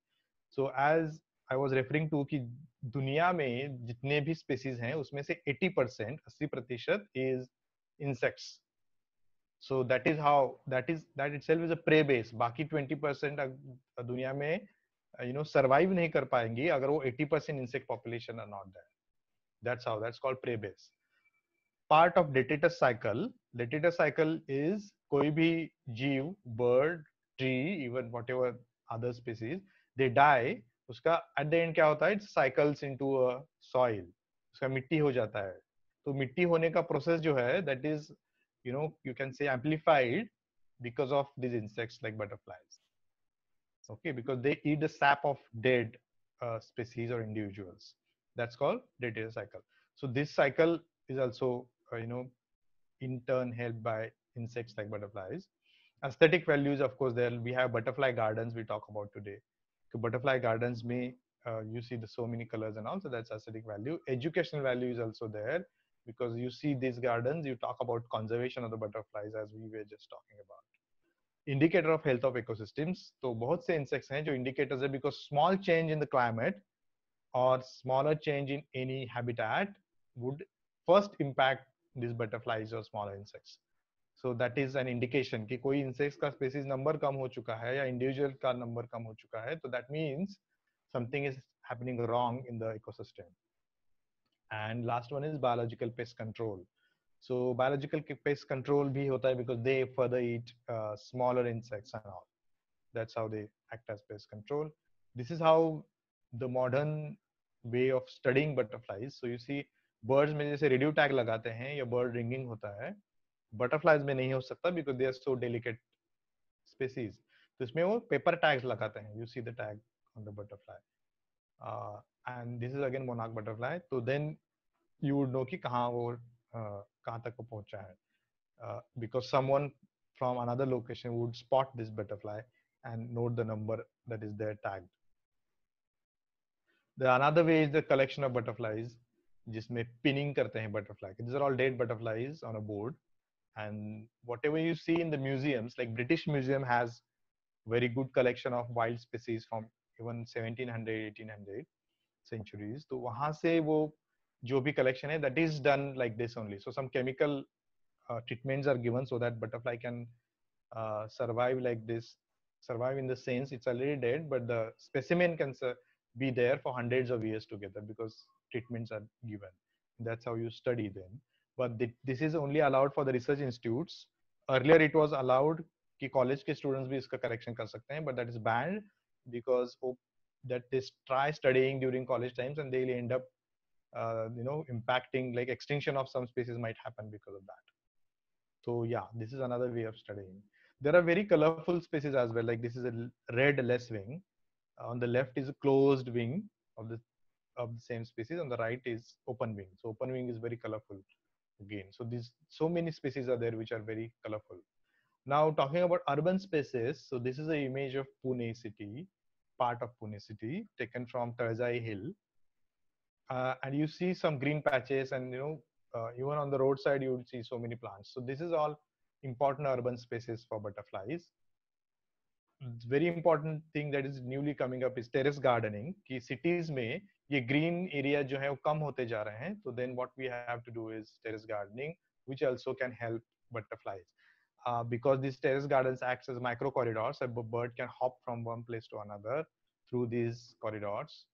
so as I was referring to कि दुनिया में जितने भी species हैं उसमें से 80 परसेंट अस्सी प्रतिशत is insects so that is how that is that itself is a prey base बाकी 20 परसेंट दुनिया में you know survive नहीं कर पाएँगी अगर वो 80 percent insect population are not there that's how that's called prey base part of Detritus cycle. Detritus cycle is कोई भी जीव, bird, tree, even whatever other species, they die, उसका एट द एंड क्या होता है साइकिल्स इनटू अ सॉइल उसका मिट्टी हो जाता है तो मिट्टी होने का प्रोसेस जो है that is you know you can say amplified because of these insects like butterflies okay because they eat the sap of dead uh, species or individuals that's called dead cycle so this cycle is also uh, you know in turn helped by insects like butterflies aesthetic values of course there we have butterfly gardens we talk about today so butterfly gardens may uh, you see the so many colors and also that's aesthetic value educational value is also there Because you see these gardens you talk about conservation of the butterflies as we were just talking about indicator of health of ecosystems तो बहुत से insects हैं जो indicators है because small change in the climate or smaller change in any habitat would first impact these butterflies or smaller insects so that is an indication कि कोई insects का species number कम हो चुका है या individual का number कम हो चुका है तो that means something is happening wrong in the ecosystem and last one is biological pest control so biological pest control bhi hota hai because they further eat uh, smaller insects and all that's how they act as pest control this is how the modern way of studying butterflies so you see birds में जैसे radio tag लगाते हैं या bird ringing होता है butterflies में नहीं हो सकता because they are so delicate species तो इसमें वो पेपर टैग्स लगाते हैं you see the tag on the butterfly and this is again Monank butterfly तो देन यू वुड नो कि कहाँ वो uh, कहाँ तक वो पहुंचा है because someone from another location would spot this butterfly and note the number that is there tagged. The another way is the collection of butterflies, जिसमें pinning करते हैं butterfly. These are all dead butterflies on a board, and whatever you see in the museums, like British Museum has very good collection of wild species from even 1700, 1800 centuries. तो वहाँ से वो जो भी collection है, that is done like this only. So some chemical uh, treatments are given so that butterfly can uh, survive like this survive in the sense it's already dead, but the specimen can be there for hundreds of years together because treatments are given. That's how you study them. But this is only allowed for the research institutes. Earlier, it was allowed कि college के students भी इसका correction कर सकते हैं, but that is banned because hope that they try studying during college times and they'll end up, uh, you know, impacting like extinction of some species might happen because of that. So yeah, this is another way of studying there are very colorful species as well. Like this is a red less wing On the left is a closed wing of the of the same species. On the right is open wing. So open wing is very colorful again. So these so many species are there which are very colorful. Now talking about urban spaces. So this is an image of Pune city, part of Pune city, taken from Tarzai Hill. Uh, and you see some green patches and you know uh, even on the roadside you would see so many plants. So this is all important urban spaces for butterflies. Very important thing that is newly coming up is terrace gardening. कि cities में ये green area जो है वो कम होते जा रहे हैं. So then what we have to do is terrace gardening, which also can help butterflies. Uh, because these terrace gardens acts as micro corridors, a bird can hop from one place to another through these corridors.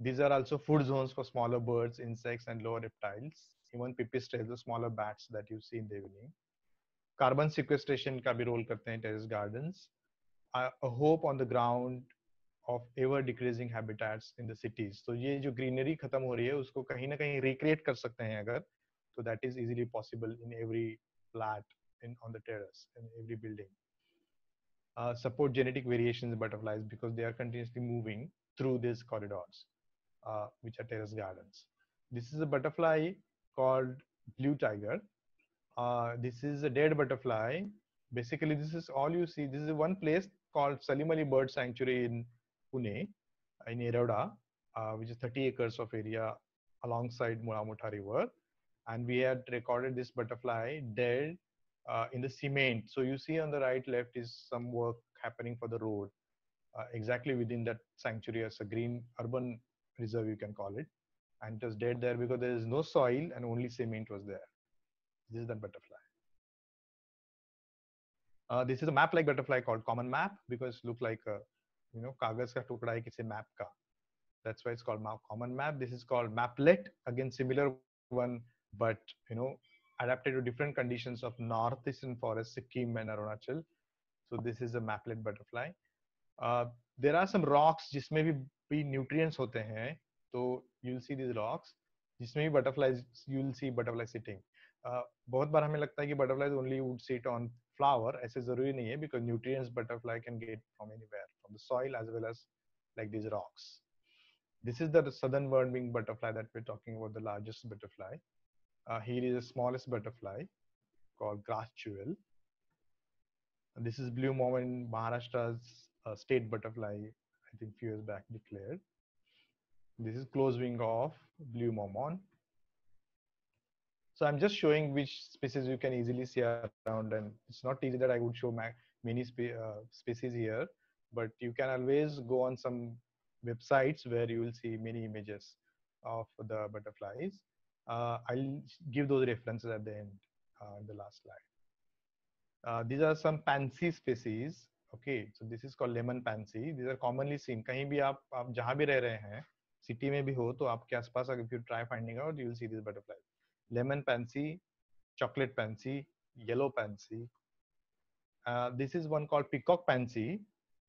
These are also food zones for smaller birds, insects, and lower reptiles. Even pipistrelles, the smaller bats that you see in the evening. Carbon sequestration का भी role करते हैं terrace gardens hope on the ground of ever decreasing habitats in the cities तो ये जो greenery खत्म हो रही है उसको कहीं ना कहीं रिक्रिएट कर सकते हैं अगर तो that is easily possible in every flat in on the terrace in every building uh, support genetic variations in butterflies because they are continuously moving through these corridors uh, which are terrace gardens this is a butterfly called blue tiger uh, this is a dead butterfly. Basically, this is all you see. This is one place called Salim Ali Bird Sanctuary in Pune, in Eroda, uh, which is 30 acres of area alongside Muramutha River. And we had recorded this butterfly dead uh, in the cement. So you see on the right left is some work happening for the road uh, exactly within that sanctuary as a green urban reserve, you can call it. And it was dead there because there is no soil and only cement was there. This is the butterfly. Uh, this is a map-like butterfly called common map because it looks like a, you know kagaz ka tukda hai kisi map ka. That's why it's called map, common map. This is called maplet. Again, similar one, but you know adapted to different conditions of northeastern forest, Sikkim and Arunachal. So this is a maplet butterfly. uh, there are some rocks जिसमें भी भी nutrients होते हैं तो you'll see these rocks जिसमें भी butterflies you'll see butterfly sitting uh, बहुत बार हमें लगता है कि butterflies only would sit on flower ऐसे जरूरी नहीं है because nutrients butterfly can get from anywhere from the soil as well as like these rocks this is the southern winged butterfly that we're talking about the largest butterfly uh, here is the smallest butterfly called grass jewel this is blue moment maharashtra's uh, state butterfly, I think few years back declared. This is close wing of blue momon. So I'm just showing which species you can easily see around and it's not easy that I would show many spe uh, species here, but you can always go on some websites where you will see many images of the butterflies. Uh, I'll give those references at the end uh, in the last slide. Uh, these are some pansy species okay so this is called lemon pansy these are commonly seen kahin bhi aap aap jahan bhi reh rahe hain city mein bhi ho to aapke aaspaas if you try finding out you will see these butterflies lemon pansy chocolate pansy yellow pansy uh, this is one called peacock pansy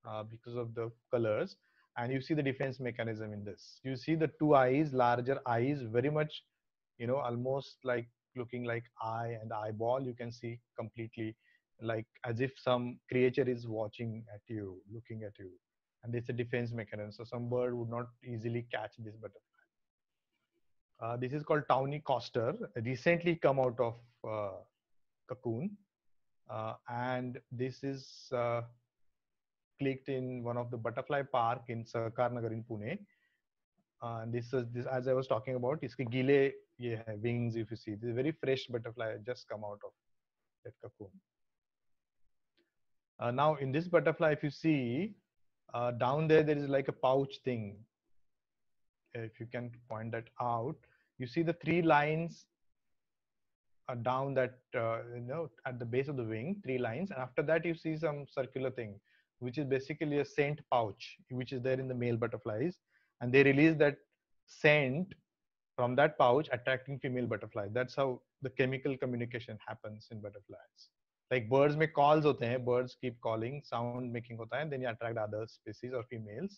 uh, because of the colors and you see the defense mechanism in this you see the two eyes larger eyes very much you know almost like looking like eye and eyeball you can see completely like as if some creature is watching at you, looking at you. And it's a defense mechanism. So some bird would not easily catch this butterfly. Uh, this is called tawny coster, recently come out of uh, cocoon. Uh, and this is uh, clicked in one of the butterfly park in Sahakar Nagar in Pune. Uh, this is this as I was talking about. Iske gile ye wings. If you see, this is very fresh butterfly just come out of that cocoon. Uh, now in this butterfly, if you see uh, down there, there is like a pouch thing. If you can point that out, you see the three lines uh, down that, uh, you know, at the base of the wing, three lines. And after that, you see some circular thing, which is basically a scent pouch, which is there in the male butterflies. And they release that scent from that pouch attracting female butterflies. That's how the chemical communication happens in butterflies. like birds में calls होते हैं birds keep calling sound making होता है then you attract other species or females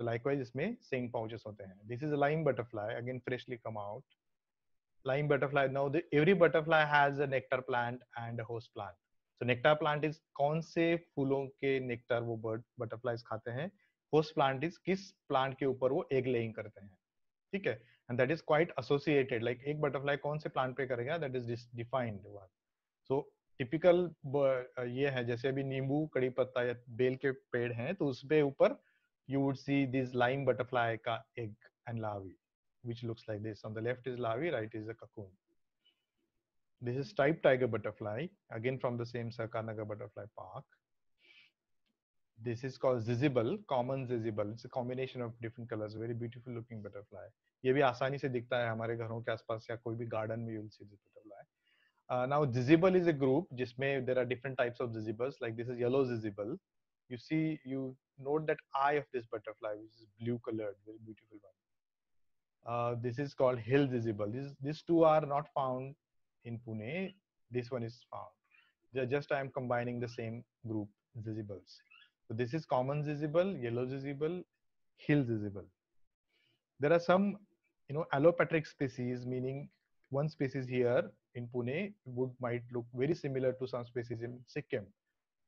so likewise इसमें sing pouches होते हैं this is a lime butterfly again freshly come out lime butterfly now the, every butterfly has a nectar plant and a host plant so nectar plant is कौन से फूलों के nectar वो bird butterflies खाते हैं host plant is किस plant के ऊपर वो egg laying करते हैं ठीक है and that is quite associated like एक butterfly कौन से plant पे करेगा that is defined one so typical ये है जैसे अभी नींबू कड़ी या बेल के पेड़ हैं तो उस पे ऊपर you would see this lime butterfly ka egg and larvae which looks like this on the left is larvae right is a cocoon this is striped tiger butterfly again from the same Sakarnagar butterfly park this is called zizibel common zizibel it's a combination of different colors very beautiful looking butterfly ये भी आसानी से दिखता है हमारे घरों के आसपास या कोई भी गार्डन में you'll see this butterfly Uh, now Zizibel is a group जिसमें there are different types of Zizibels like this is yellow Zizibel. You see, you note that eye of this butterfly which is blue colored, very beautiful one. Uh, this is called hill Zizibel. These, these two are not found in Pune. This one is found. They're just I am combining the same group Zizibels. So this is common Zizibel, yellow Zizibel, hill Zizibel. There are some, you know, allopatric species, meaning one species here in Pune would might look very similar to some species in Sikkim.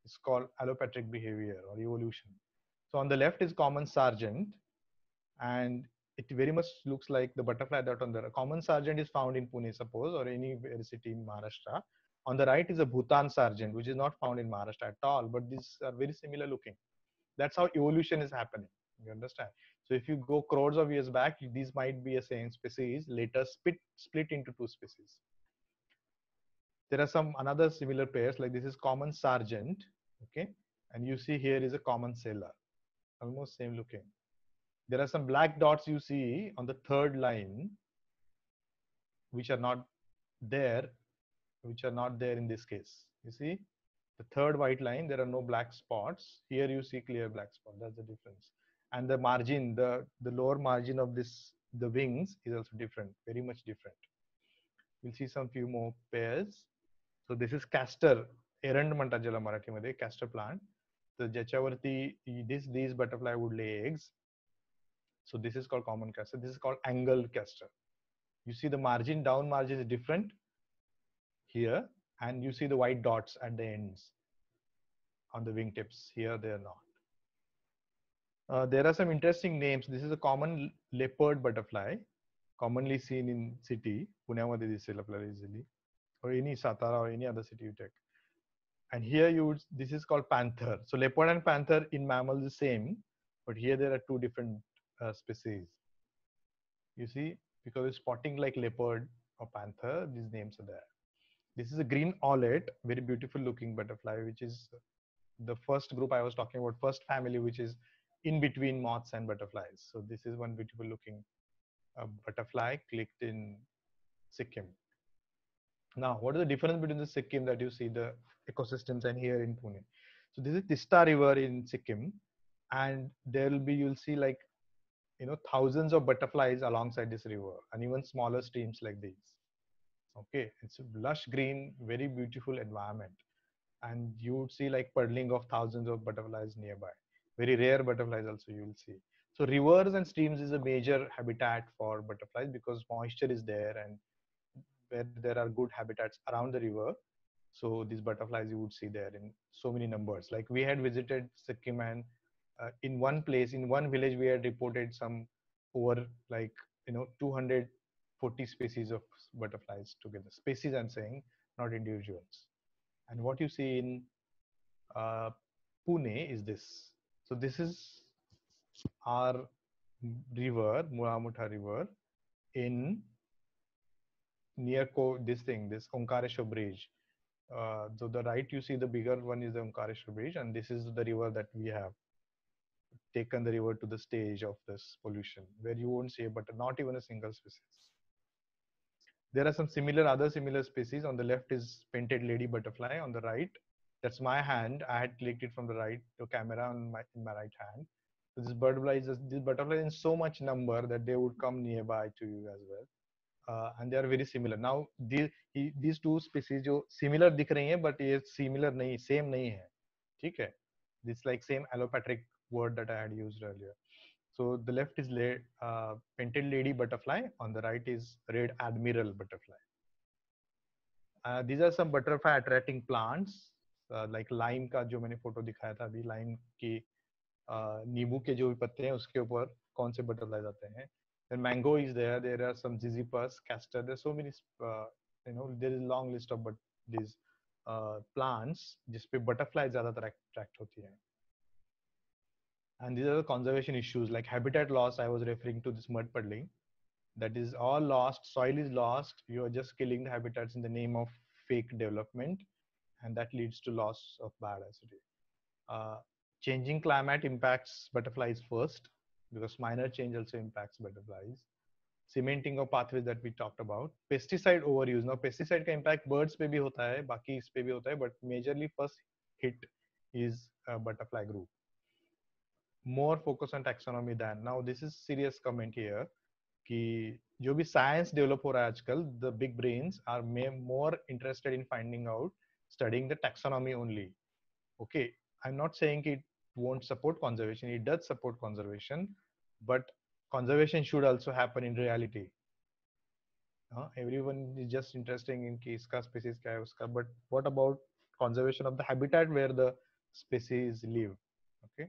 It's called allopatric behavior or evolution. So on the left is common sargent, and it very much looks like the butterfly that on the common sargent is found in Pune, suppose, or any city in Maharashtra. On the right is a Bhutan sargent, which is not found in Maharashtra at all, but these are very similar looking. That's how evolution is happening. You understand? So if you go crores of years back, these might be a same species, later split split into two species. There are some another similar pairs, like this is common sargent, okay? And you see here is a common sailor, almost same looking. There are some black dots you see on the third line, which are not there, which are not there in this case. You see, the third white line, there are no black spots. Here you see clear black spot. That's the difference and the margin, the, the lower margin of this, the wings is also different, very much different. We'll see some few more pairs. So this is castor, erand म्हणतात ज्याला मराठीमध्ये castor plant. तर ज्याच्यावरती this these butterfly would lay eggs so this is called common castor this is called angle castor you see the margin down margin is different here and you see the white dots at the ends on the wingtips here they are not uh, there are some interesting names this is a common leopard butterfly commonly seen in city पुण्यामध्ये दिसेल आपल्याला easily or any Satara or any other city you take. And here you would, this is called panther. So leopard and panther in mammals is same, but here there are two different uh, species. You see, because it's spotting like leopard or panther, these names are there. This is a green owlet, very beautiful looking butterfly, which is the first group I was talking about, first family, which is in between moths and butterflies. So this is one beautiful looking uh, butterfly clicked in Sikkim. Now, what is the difference between the Sikkim that you see the ecosystems and here in Pune? So this is Tista River in Sikkim, and there will be you'll see like you know thousands of butterflies alongside this river, and even smaller streams like these. Okay, it's a lush green, very beautiful environment, and you would see like puddling of thousands of butterflies nearby. Very rare butterflies also you will see. So rivers and streams is a major habitat for butterflies because moisture is there and where there are good habitats around the river. So these butterflies you would see there in so many numbers. Like we had visited Sikkim and uh, in one place, in one village, we had reported some over like, you know, 240 species of butterflies together. Species I'm saying, not individuals. And what you see in uh, Pune is this. So this is our river, Muramutha river in near Ko, this thing, this Omkareshwar bridge. Uh, so the right you see the bigger one is the Omkareshwar bridge, and this is the river that we have taken the river to the stage of this pollution, where you won't see, but not even a single species. There are some similar other similar species. On the left is painted lady butterfly. On the right, that's my hand. I had clicked it from the right to camera on my in my right hand. So this butterfly is this butterfly in so much number that they would come nearby to you as well. uh, and they are very similar now these these two species जो similar दिख रही हैं but ये similar नहीं same नहीं है ठीक है this like same allopathic word that I had used earlier So the left is laid, uh, painted lady butterfly on the right is red admiral butterfly uh, these are some butterfly attracting plants uh, like lime का जो मैंने photo दिखाया था अभी lime की नींबू के जो भी पत्ते हैं उसके ऊपर कौन से बटरफ्लाई आते हैं then mango is there there are some ziziphus castor there's so many uh, you know there is a long list of but these uh, plants जिस पे butterfly ज़्यादातर attract होती है and these are the conservation issues like habitat loss i was referring to this mud puddling that is all lost soil is lost you are just killing the habitats in the name of fake development and that leads to loss of biodiversity uh, changing climate impacts butterflies first because minor change also impacts butterflies. Cementing of pathways that we talked about. Pesticide overuse. Now pesticide का impact birds पे भी होता है, बाकी इस पे भी होता है, but majorly first hit is a butterfly group. More focus on taxonomy than now. This is serious comment here कि जो भी science develop हो रहा है आजकल, the big brains are more interested in finding out, studying the taxonomy only. Okay, I'm not saying it won't support conservation. It does support conservation, but conservation should also happen in reality uh, everyone is just interested in कि इसका species क्या है उसका but what about conservation of the habitat where the species live okay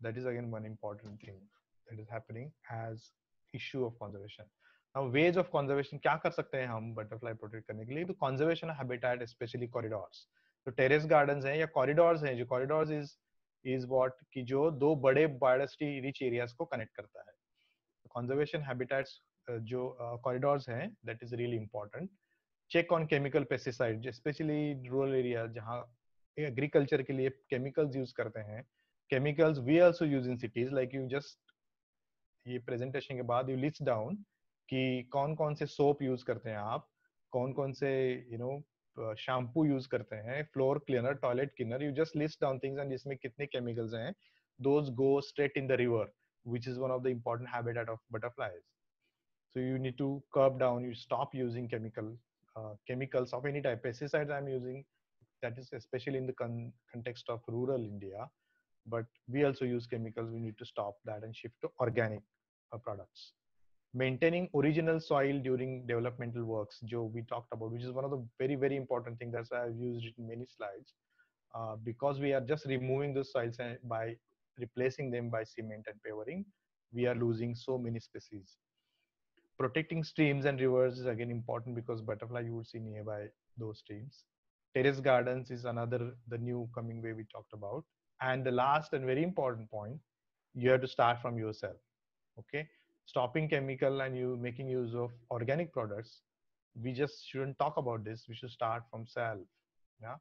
That is again one important thing that is happening as issue of conservation now ways of conservation क्या कर सकते हैं हम butterfly protect करने के लिए तो conservation habitat especially corridors तो terrace gardens हैं या corridors हैं जो corridors is इज़ वॉट की जो दो बड़े बायोडाइवर्सिटी रिच एरियाज़ को कनेक्ट करता है कंजर्वेशन हैबिटेट्स जो uh, हैं that is really important check on chemical pesticide specially rural area जहाँ एग्रीकल्चर के लिए केमिकल्स यूज़ करते हैं chemicals we also use in cities like you just ये प्रेजेंटेशन के बाद यू लिस्ट डाउन कि कौन कौन से सोप यूज़ करते हैं आप कौन कौन you you know, shampoo use करते हैं floor cleaner toilet cleaner you just list down things and जिसमें कितने केमिकल्स हैं those go straight in the river which is one of the important habitat of butterflies so you need to curb down you stop using chemical uh, chemicals of any type pesticides i'm using that is especially in the con- context of rural India. But we also use chemicals. We need to stop that and shift to organic uh, products. Maintaining original soil during developmental works, Joe, we talked about, which is one of the very, very important things. That's I've used in many slides. Uh, because we are just removing the soils by replacing them by cement and pavering, we are losing so many species. Protecting streams and rivers is again important because butterfly you would see nearby those streams. Terrace gardens is another, the new coming way we talked about. And the last and very important point, you have to start from yourself. Okay. Stopping chemical and you making use of organic products. We just shouldn't talk about this. We should start from self. Yeah.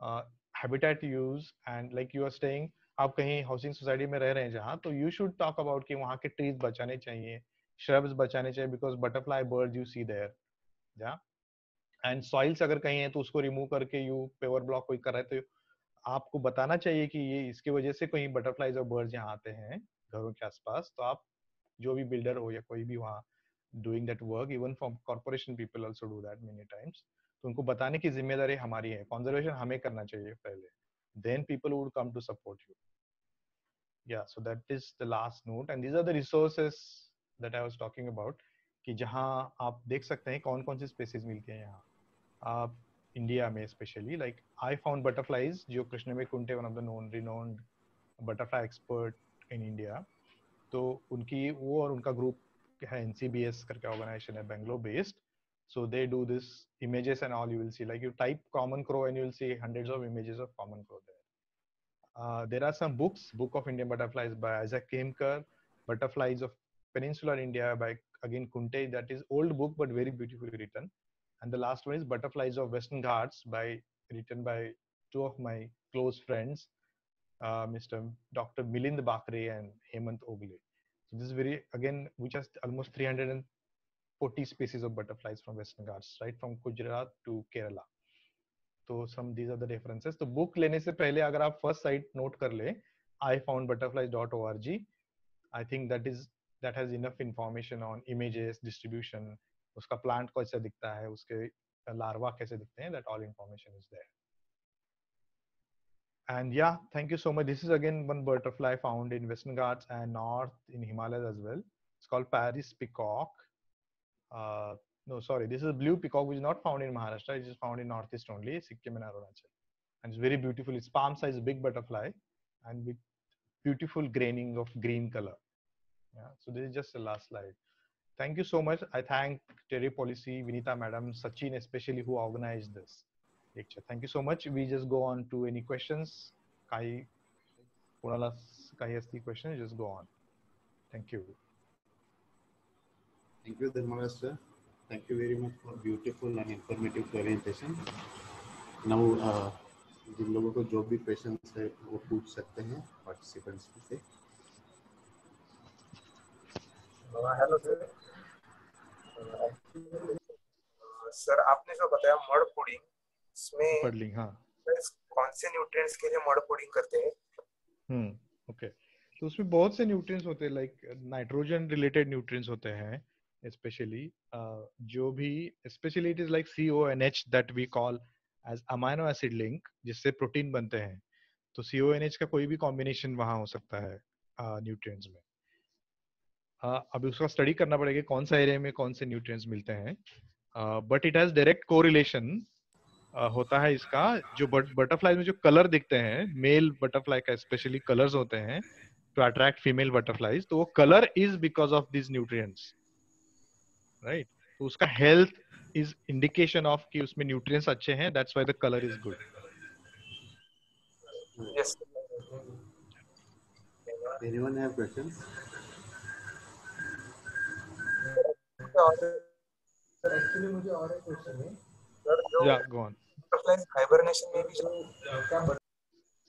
Uh, habitat use and like you are staying आप कहीं housing society में रह रहे हैं जहाँ तो you should talk about कि वहाँ के ट्रीज बचाने चाहिए श्रब्स बचाने चाहिए because butterfly bird you see there या एंड सॉइल्स अगर कहीं है तो उसको रिमूव करके यू पेवर ब्लॉक कोई कर रहे तो आपको बताना चाहिए कि ये इसकी वजह से कहीं बटरफ्लाईज और बर्ड्स यहाँ आते हैं, घरों के आसपास तो आप जो भी बिल्डर हो या कोई भी वहाँ doing that work even for corporation people also do that many times तो उनको बताने की ज़िम्मेदारी हमारी है। कॉन्जर्वेशन हमें करना चाहिए पहले। Then people would come to support you yeah, so that is the last note, and these are the resources that i was talking about कि जहाँ आप देख सकते हैं कौन कौन सी स्पेसीज मिलती हैं यहाँ। आप इंडिया में specially like I found butterflies जो कृष्ण में Kunte one of the known renowned butterfly expert in India तो उनकी वो और उनका ग्रुप है एनसीबीएस करके ऑर्गेनाइजेशन है Bangalore based so they do this images and all you will see like you type common crow and you will see hundreds of images of common crow there uh, there are some books book of indian butterflies by isaac kemker butterflies of peninsular india by again kunte that is old book but very beautifully written and the last one is butterflies of western ghats by written by two of my close friends uh, mr dr milind bakre and hemant ogle so this is very again which has almost 300 40 species of butterflies from Western Ghats, right from Gujarat to Kerala. So some these are the references. तो book लेने से पहले अगर आप first site note कर ले, ifoundbutterflies.org, I think that is that has enough information on images, distribution, उसका plant कैसे दिखता है, उसके larva कैसे दिखते हैं, that all information is there. And yeah, thank you so much. This is again one butterfly found in Western Ghats and north in Himalayas as well. It's called Paris peacock uh, no, sorry, this is blue peacock, which is not found in Maharashtra. It is found in Northeast only, Sikkim and Arunachal. And it's very beautiful. It's palm size big butterfly and with beautiful graining of green color. Yeah, so this is just the last slide. Thank you so much. I thank Terry Policy, Vinita Madam, Sachin especially who organized this lecture. Thank you so much. We just go on to any questions. Kai, Kunala, Kai has the question, just go on. Thank you. Thank you, Dharmaraj sir. Thank you very much for beautiful and informative presentation. Now, uh, जिन लोगों को जो भी question है वो पूछ सकते हैं participants से हेलो सर सर आपने जो बताया मड पुडिंग इसमें पुडिंग हाँ। कौन से न्यूट्रिएंट्स के लिए मड पुडिंग करते हैं? हम्म ओके तो उसमें बहुत से न्यूट्रिएंट्स होते हैं लाइक नाइट्रोजन रिलेटेड न्यूट्रिएंट्स होते हैं especially uh, जो भी specially it is like C O N H that we call as amino acid link जिससे प्रोटीन बनते हैं। तो सी ओ एन एच का कोई भी कॉम्बिनेशन वहाँ हो सकता है न्यूट्रिएंट्स uh, में। अभी उसका स्टडी करना पड़ेगा कौन सा एरिया में कौन से न्यूट्रिएंट्स मिलते हैं। But it has direct correlation होता है इसका। जो बटरफ्लाई में जो कलर दिखते हैं मेल बटरफ्लाई का स्पेशली कलर्स होते हैं टू अट्रैक्ट फीमेल बटरफ्लाईज तो वो colour is because of this nutrients right तो उसका हेल्थ इज़ इंडिकेशन ऑफ़ कि उसमें न्यूट्रिएंट्स अच्छे हैं that's why the colour is good anyone have questions? Actually मुझे और एक क्वेश्चन है। या गो ऑन बटरफ्लाइज हाइबरनेशन में भी क्या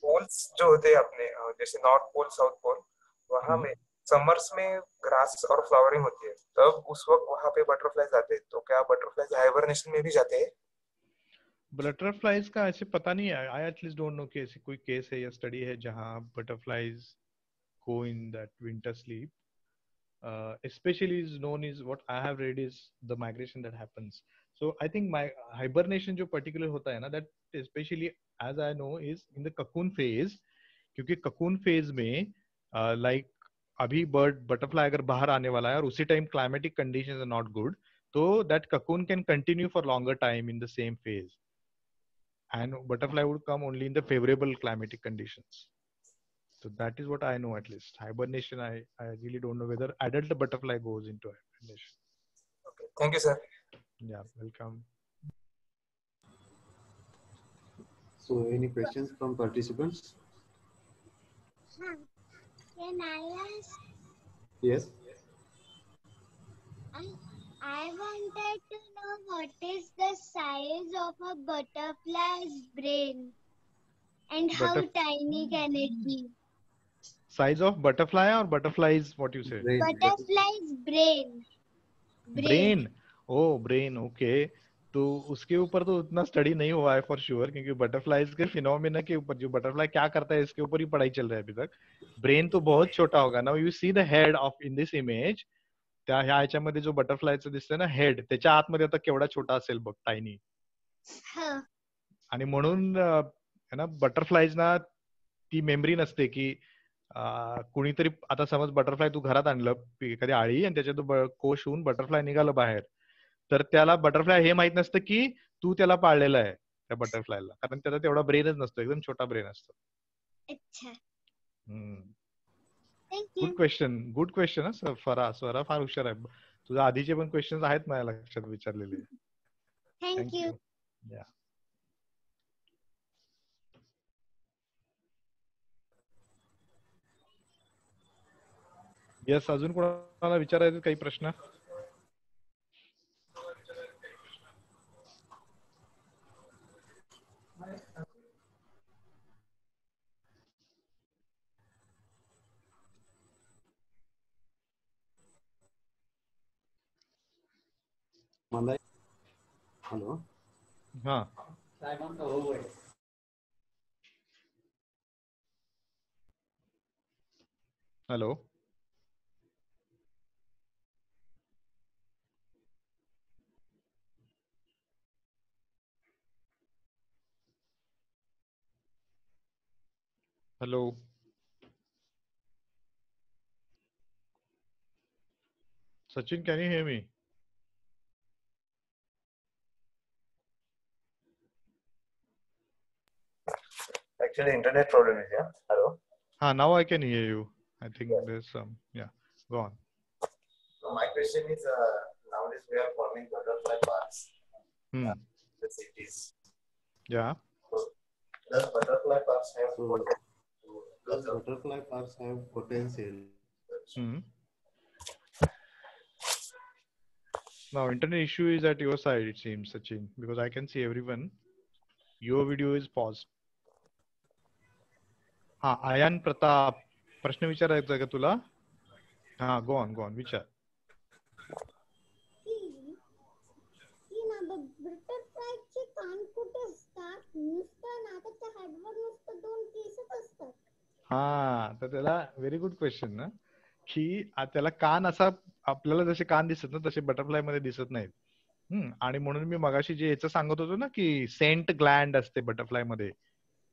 पोल्स जो होते हैं अपने जैसे नॉर्थ पोल साउथ पोल वहाँ। में समर्स में ग्रास और फ्लावरिंग होती है। तब उस वक्त वहाँ पे बटरफ्लाइज आते हैं। तो क्या बटरफ्लाइज हाइबरनेशन में भी जाते हैं? बटरफ्लाईज का ऐसे पता नहीं है। आई एटलीस्ट डोंट नो कि ऐसी कोई केस है या स्टडी है जहाँ butterflies go in that winter sleep uh, especially is known is what i have read is the migration that happens so i think my hibernation जो particular होता है ना that especially as I know is in the cocoon phase क्योंकि cocoon phase में like अभी bird butterfly अगर बाहर आने वाला है और उसी time climatic conditions are not good तो that cocoon can continue for longer time in the same phase and butterfly would come only in the favorable climatic conditions so that is what i know at least hibernation i i really don't know whether adult butterfly goes into hibernation Okay. Thank you, sir. yeah welcome So any questions from participants? Huh. Can I ask? Yes. I, I wanted to know what is the size of a butterfly's brain and how Butterf- tiny can it be? Size of butterfly or butterfly is what you said Brain. Butterfly's brain. Brain oh brain okay तो उसके ऊपर तो उतना study नहीं हुआ है for sure क्योंकि butterflies के फिनोमिना के ऊपर जो बटरफ्लाई क्या करता है इसके ऊपर ही पढ़ाई चल रहा है अभी तक। ब्रेन तो बहुत छोटा होगा। ना you see the head of in this image त्या ह्या ह्याच्यामध्ये जो बटरफ्लायचं दिसतंय ना हेड त्याच्या आतमध्ये आता केवढा छोटा असेल बघ टायनी. आणि म्हणून है ना बटरफ्लाईज ना ती मेमरी नसते की कुणीतरी आता समज बटरफ्लाय तू घरात आणलं एखादी आळी आणि त्याच्यात कोश होऊन बटरफ्लाय निघालं बाहेर. तर त्याला बटरफ्लाय हे माहीत नसतं की तू त्याला पाळलेलं आहे त्या बटरफ्लायला. कारण त्याचा तेवढा ब्रेनच नसतो एकदम छोटा ब्रेन असतो. Good. Question good question Swara Swara फार हुशार आहे. तुझ्या आधीचे पण क्वेश्चन आहेत माझ्या लक्षात विचारलेले. Thank येस अजून कोणाला विचारायचे काही प्रश्न? मला हॅलो. हा. Hello. hello Sachin, can you hear me? Actually, internet problem is yeah. Hello. Ah, now I can hear you. I think yes. there's some. Um, yeah, go on. So my question is, uh, nowadays we are forming butterfly parks. Hmm. The cities. Yeah. So does butterfly parks have? Potential butterfly parks have potential? Hmm. Now, internet issue is at your side, it seems, Sachin, because I can see everyone. Your video is paused. हा आयान प्रताप प्रश्न विचारायचा का तुला हा go on go on विचार की ना बटरफ्लायचे कान कुठे असतात नुसतं नाकाच्या हेडवर नुसतं दोन केसच असतात हा तर त्याला व्हेरी गुड क्वेश्चन ना. की त्याला कान असा आपल्याला जसे कान दिसत ना तसे बटरफ्लायमध्ये दिसत नाहीत. आणि म्हणून मी मगाशी जे याचं सांगत होतो ना की सेंट ग्लँड असते बटरफ्लायमध्ये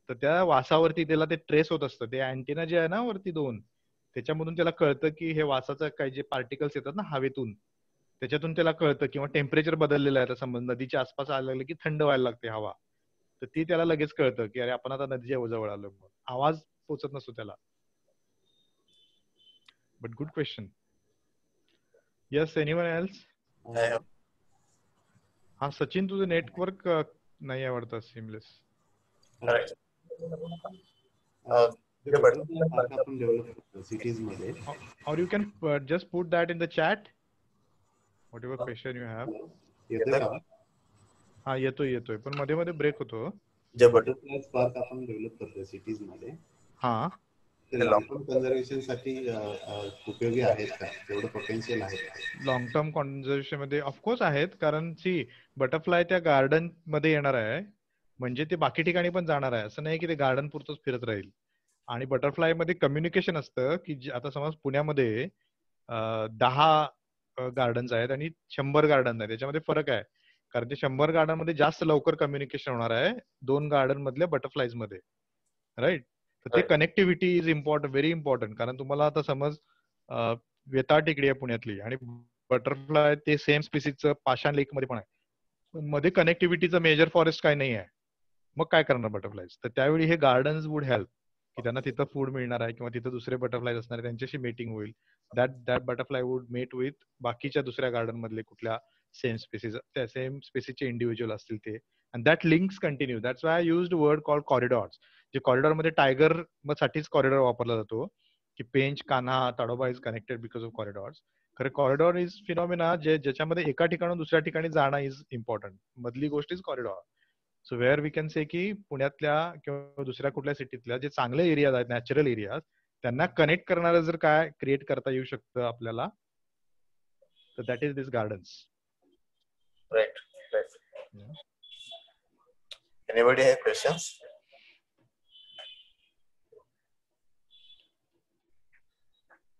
तर त्या वासावरती त्याला ते ट्रेस होत असतं. ते अँटिना जे आहे ना वरती दोन त्याच्यामधून त्याला कळतं की हे वासाचं काही जे पार्टिकल्स येतात ना हवेतून त्याच्यातून त्याला कळतं किंवा टेम्परेचर बदललेलं आहे. आता समज नदीच्या आसपास आलं लागलं की थंड व्हायला लागते हवा. तर ती त्याला लगेच कळतं की अरे आपण आता नदीच्या जवळ आलो आवाज पोचत नसतो त्याला. But good question yes anyone else हा सचिन तुझं नेटवर्क नाही आवडतं सिमलेस uh, और you can just put that in the chat whatever question you have हा येतोय येतोय. पण मध्ये मध्ये ब्रेक होतो. जे पार्क आपण डेव्हलप करतो सिटीज़ मध्ये. हा. लॉंग टर्म कन्झर्वेशनसाठी उपयोगी आहेत का? तेवढं पोटेन्शियल आहे. लॉंग टर्म कॉन्झर्वेशनमध्ये ऑफकोर्स आहेत कारण सी बटरफ्लाय त्या गार्डनमध्ये येणार आहे. म्हणजे ते बाकी ठिकाणी पण जाणार आहे. असं नाही की ते गार्डन पुरतच फिरत राहील. आणि बटरफ्लायमध्ये कम्युनिकेशन असतं की आता समज पुण्यामध्ये दहा गार्डन्स आहेत आणि शंभर गार्डन आहेत. त्याच्यामध्ये फरक आहे. कारण ते शंभर गार्डनमध्ये जास्त लवकर कम्युनिकेशन होणार आहे. दोन गार्डन मधल्या बटरफ्लाईजमध्ये. राईट तर ते. Connectivity is important very important कारण तुम्हाला आता समज वेताळ टेकडी आहे पुण्यातली आणि बटरफ्लाय ते सेम स्पीसीजचं पाषाण लेकमध्ये पण आहे. मध्ये कनेक्टिव्हिटीचं मेजर फॉरेस्ट काय नाही आहे मग काय करणार बटरफ्लाईज तर त्यावेळी हे गार्डन्स वुड हेल्प की त्यांना तिथं फूड मिळणार आहे किंवा तिथं दुसरे बटरफ्लाईज असणार आहे त्यांच्याशी मीटिंग होईल. That that butterfly would mate with बाकीच्या दुसऱ्या गार्डन मधले कुठल्या सेम स्पेसिस त्या सेम स्पेसिसचे इंडिव्हिज्युअल असतील ते. And that links continue that's why used word called corridors जे कॉरिडॉरमध्ये टायगर साठीच कॉरिडॉर वापरला जातो. की Pench Kanha Tadoba is connected because of corridors खरं कॉरिडॉर इज फिनॉमिना जे ज्याच्यामध्ये एका ठिकाणून दुसऱ्या ठिकाणी जाणं इज इम्पॉर्टंट मधली गोष्ट is corridor so where we can say की पुण्यातल्या किंवा दुसऱ्या कुठल्या सिटीतल्या जे चांगले एरियाज आहेत नॅचरल एरियाज त्यांना कनेक्ट करणारं जर काय क्रिएट करता येऊ शकतं आपल्याला तर that is this gardens Right. Right. Yeah. Anybody have questions?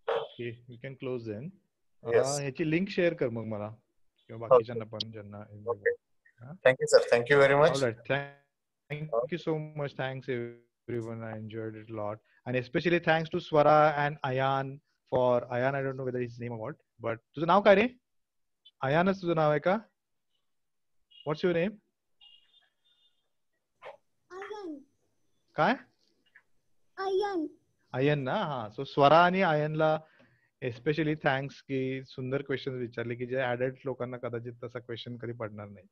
Okay we can close then Yes. ह्याची लिंक शेअर कर मग मला किंवा बाकीच्यांना पण ज्यांना Okay. Thank you, sir. Thank you very much. All right. Thank, thank you so much. Thanks everyone. I enjoyed it a lot. And especially thanks to Swara and Ayan for Ayan. I don't know whether his name or what, but तुझं नाव काय रे? अयानच तुझं नाव आहे का? What's your name? काय? आयन. अयन ना? हा. सो स्वरा आणि अयनला एस्पेशली थँक्स की सुंदर क्वेश्चन विचारले की जे ऍडल्ट लोकांना कदाचित तसा क्वेश्चन कधी पडणार नाही.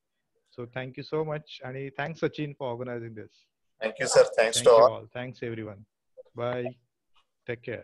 So thank you so much आणि thanks Sachin for organizing this Thank you, sir. Thanks thank to you all. All thanks everyone bye take care